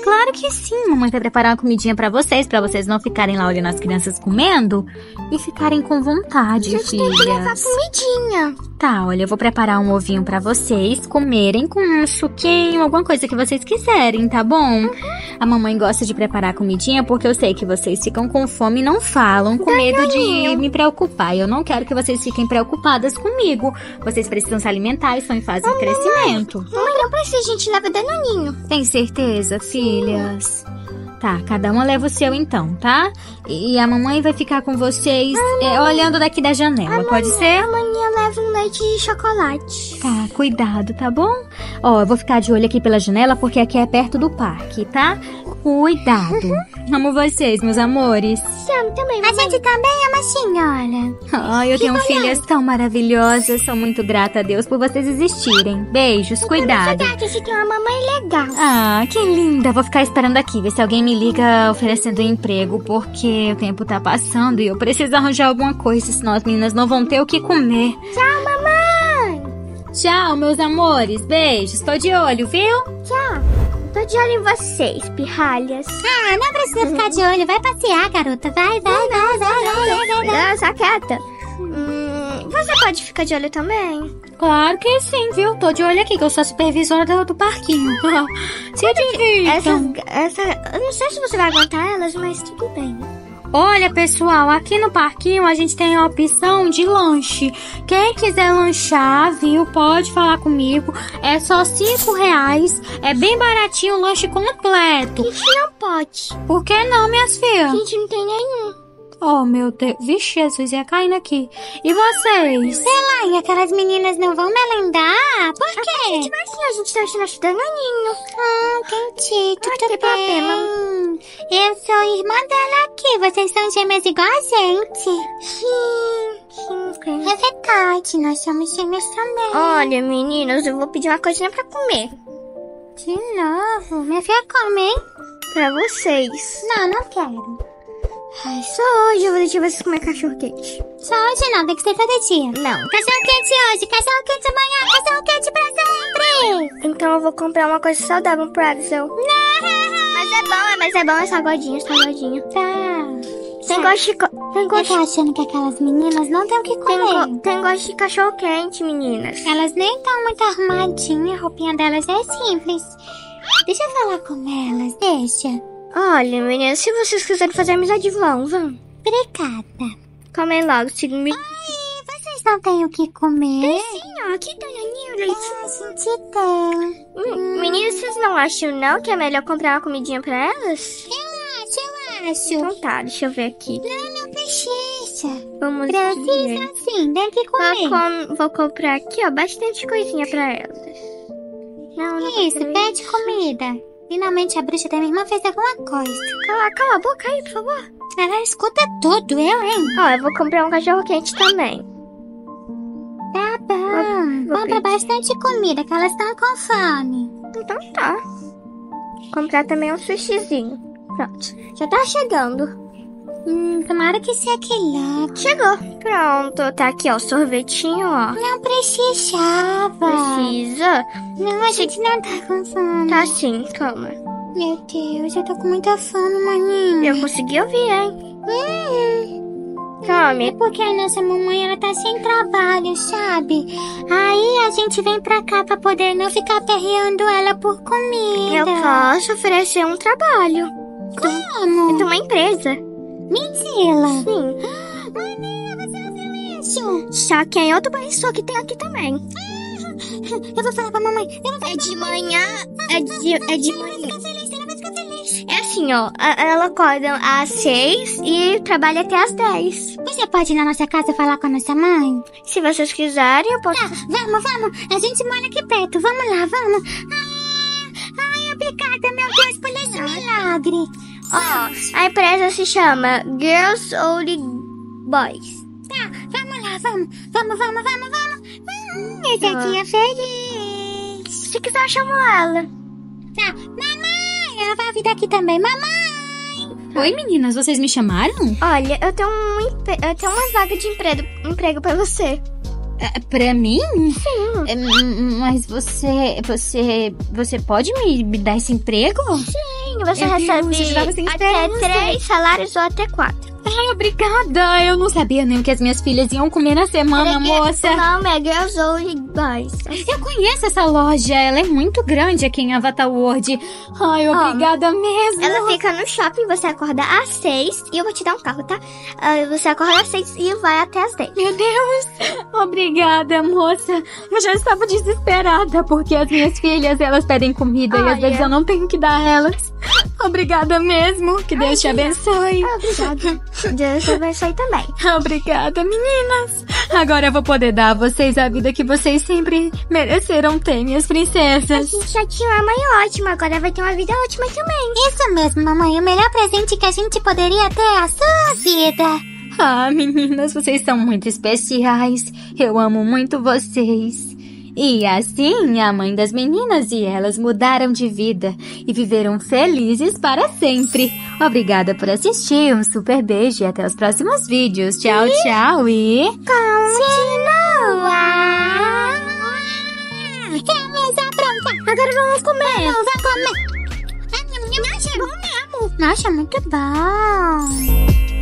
Claro que sim, mamãe vai preparar uma comidinha pra vocês, pra vocês não ficarem lá olhando as crianças comendo e ficarem com vontade, A gente tem que levar filhas. comidinha. Tá, olha, eu vou preparar um ovinho pra vocês comerem com um suquinho, alguma coisa que vocês quiserem, tá bom? A mamãe gosta de preparar comidinha porque eu sei que vocês ficam com fome e não falam, com medo de me preocupar. Eu não quero que vocês fiquem preocupadas comigo. Vocês precisam se alimentar e estão em fase de crescimento. Mamãe, não precisa, a gente leva danoninho. Tem certeza, filhas? Tá, cada uma leva o seu então, tá? E a mamãe vai ficar com vocês é, olhando daqui da janela, pode ser? Amanhã leva um leite de chocolate. Tá, cuidado, tá bom? Ó, eu vou ficar de olho aqui pela janela porque aqui é perto do parque, tá? Cuidado. Amo vocês, meus amores. Sam também, A mamãe. gente também é uma senhora. Ai, eu tenho filhas tão maravilhosas. Sou muito grata a Deus por vocês existirem. Beijos, cuidado. Verdade, você tem uma mamãe legal. Ah, que linda. Vou ficar esperando aqui, ver se alguém me liga oferecendo um emprego, porque o tempo tá passando e eu preciso arranjar alguma coisa, senão as meninas não vão ter o que comer. Tchau, mamãe. Tchau, meus amores. Beijos. Tô de olho, viu? Tchau. Tô de olho em vocês, pirralhas. Ah, não precisa ficar de olho. Vai passear, garota. Vai, vai, vai, vai, vai, vai, só quieta. Hum, você pode ficar de olho também? Claro que sim, viu? Tô de olho aqui, que eu sou a supervisora do, do parquinho. [LAUGHS] Se divirtam. Essa, essa, eu não sei se você vai aguentar elas, mas tudo bem. Olha, pessoal, aqui no parquinho a gente tem a opção de lanche. Quem quiser lanchar, viu, pode falar comigo. É só cinco reais. É bem baratinho o lanche completo. A gente não pode. Por que não, minhas A filhas? gente não tem nenhum. Oh, meu Deus. Vixe, Jesus, ia caindo aqui. E vocês? Sei lá, e aquelas meninas não vão merendar? Por A quê? gente vai sim, a gente tá achando danoninho. Ah, entendi. Tudo tem bem. problema. Eu sou irmã dela aqui. Vocês são gêmeas igual a gente. Sim, sim. É verdade, nós somos gêmeas também. Olha, meninas, eu vou pedir uma coisinha pra comer. De novo. Minha filha come, hein? Pra vocês. Não, não quero. Ai, só hoje eu vou deixar vocês comer cachorro quente. Só hoje não, tem que ser todo dia. Não. Cachorro quente hoje, cachorro quente amanhã, cachorro quente pra sempre. Então eu vou comprar uma coisa saudável pro Axel. [LAUGHS] Mas é bom, é, mas é bom, é salgadinho, salgadinho. Tá. Tem gosto de... Tem Eu gosto... tô achando que aquelas meninas não têm o que Tem, comer. go... tem gosto de cachorro quente, meninas. Elas nem estão muito arrumadinhas, a roupinha delas é simples. Deixa eu falar com elas, deixa. Olha, meninas, se vocês quiserem fazer amizade, vão, vão. Obrigada. Comem logo, sigam me... Ai, vocês não têm o que comer? Sim, ó, aqui tem a leite. Ah, a gente tem. Hum, Meninas, vocês não acham não que é melhor comprar uma comidinha pra elas? Eu acho, eu acho. Então tá, deixa eu ver aqui. Não, não precisa. Vamos ver. Precisa sim, tem que comer. Vou, com- vou comprar aqui, ó, bastante coisinha pra elas. Não, não Isso, pede comida. Finalmente a bruxa da minha irmã fez alguma coisa. Cala, cala a boca aí, por favor. Ela escuta tudo, eu, hein? Ó, eu vou comprar um cachorro quente também. Tá bom. vou Compra pedir. bastante comida, que elas estão com fome. Então tá. Comprar também um sushizinho. Pronto. Já tá chegando. Hum, tomara que seja aquele lá. Chegou. Pronto. Tá aqui, ó, o sorvetinho, ó. Não precisava. Precisa? Não, a gente não tá com fome. Tá sim, calma. Meu Deus, eu tô com muita fome, maninha. Eu consegui ouvir, hein? Come. É porque a nossa mamãe, ela tá sem trabalho, sabe? Aí a gente vem pra cá pra poder não ficar perreando ela por comida. Eu posso oferecer um trabalho. Como? Eu tenho uma empresa. Mentira. Sim. Maninha, você ouviu isso? Só que é outro só que tem aqui também. Eu vou falar pra mamãe. Eu vou falar É de manhã. É de, é de Ela vai manhã. É assim, ó. Ela acorda às seis e trabalha até às dez. Você pode ir na nossa casa falar com a nossa mãe? Se vocês quiserem, eu posso. Tá, vamos, vamos. A gente mora aqui perto. Vamos lá, vamos. Ah, ai, obrigada, meu Deus, por esse milagre. Ó, a empresa se chama Girls Only Boys. Tá, vamos lá, vamos. Vamos, vamos, vamos, vamos. Hum, esse aqui é feliz. Se quiser, eu chamo ela. Tá, mamãe, ela vai vir daqui também. Mamãe. Oi, meninas, vocês me chamaram? Olha, eu tenho, um, empre- eu tenho uma vaga de emprego, emprego pra você. É, pra mim? Sim. É, m- mas você. Você. Você pode me, me dar esse emprego? Sim, você Meu Deus, eu recebe sem até três salários ou até quatro. Ai, obrigada! Eu não sabia nem o que as minhas filhas iam comer na semana, moça. O nome é Girls Only Boys. Eu conheço essa loja, ela é muito grande aqui em Avatar World. Ai, obrigada mesmo. Ela fica no shopping, você acorda às seis e eu vou te dar um carro, tá? Você acorda às seis e vai até às dez. Meu Deus! Obrigada, moça. Eu já estava desesperada porque as minhas filhas, elas pedem comida e às Olha. vezes eu não tenho que dar a elas. Obrigada mesmo. Que Deus te abençoe. Obrigada. Deus te abençoe também. Obrigada, meninas. Agora eu vou poder dar a vocês a vida que vocês sempre mereceram ter, minhas A princesas. gente já tinha uma mãe ótima, agora vai ter uma vida ótima também. Isso mesmo, mamãe. O melhor presente que a gente poderia ter é a sua vida. Ah, meninas, vocês são muito especiais. Eu amo muito vocês. E assim, a mãe das meninas e elas mudaram de vida e viveram felizes para sempre. Obrigada por assistir, um super beijo e até os próximos vídeos. Tchau, tchau e... Continua. É a mesa pronta. Agora vamos comer. Vamos, vamos comer. É. Nossa, muito bom.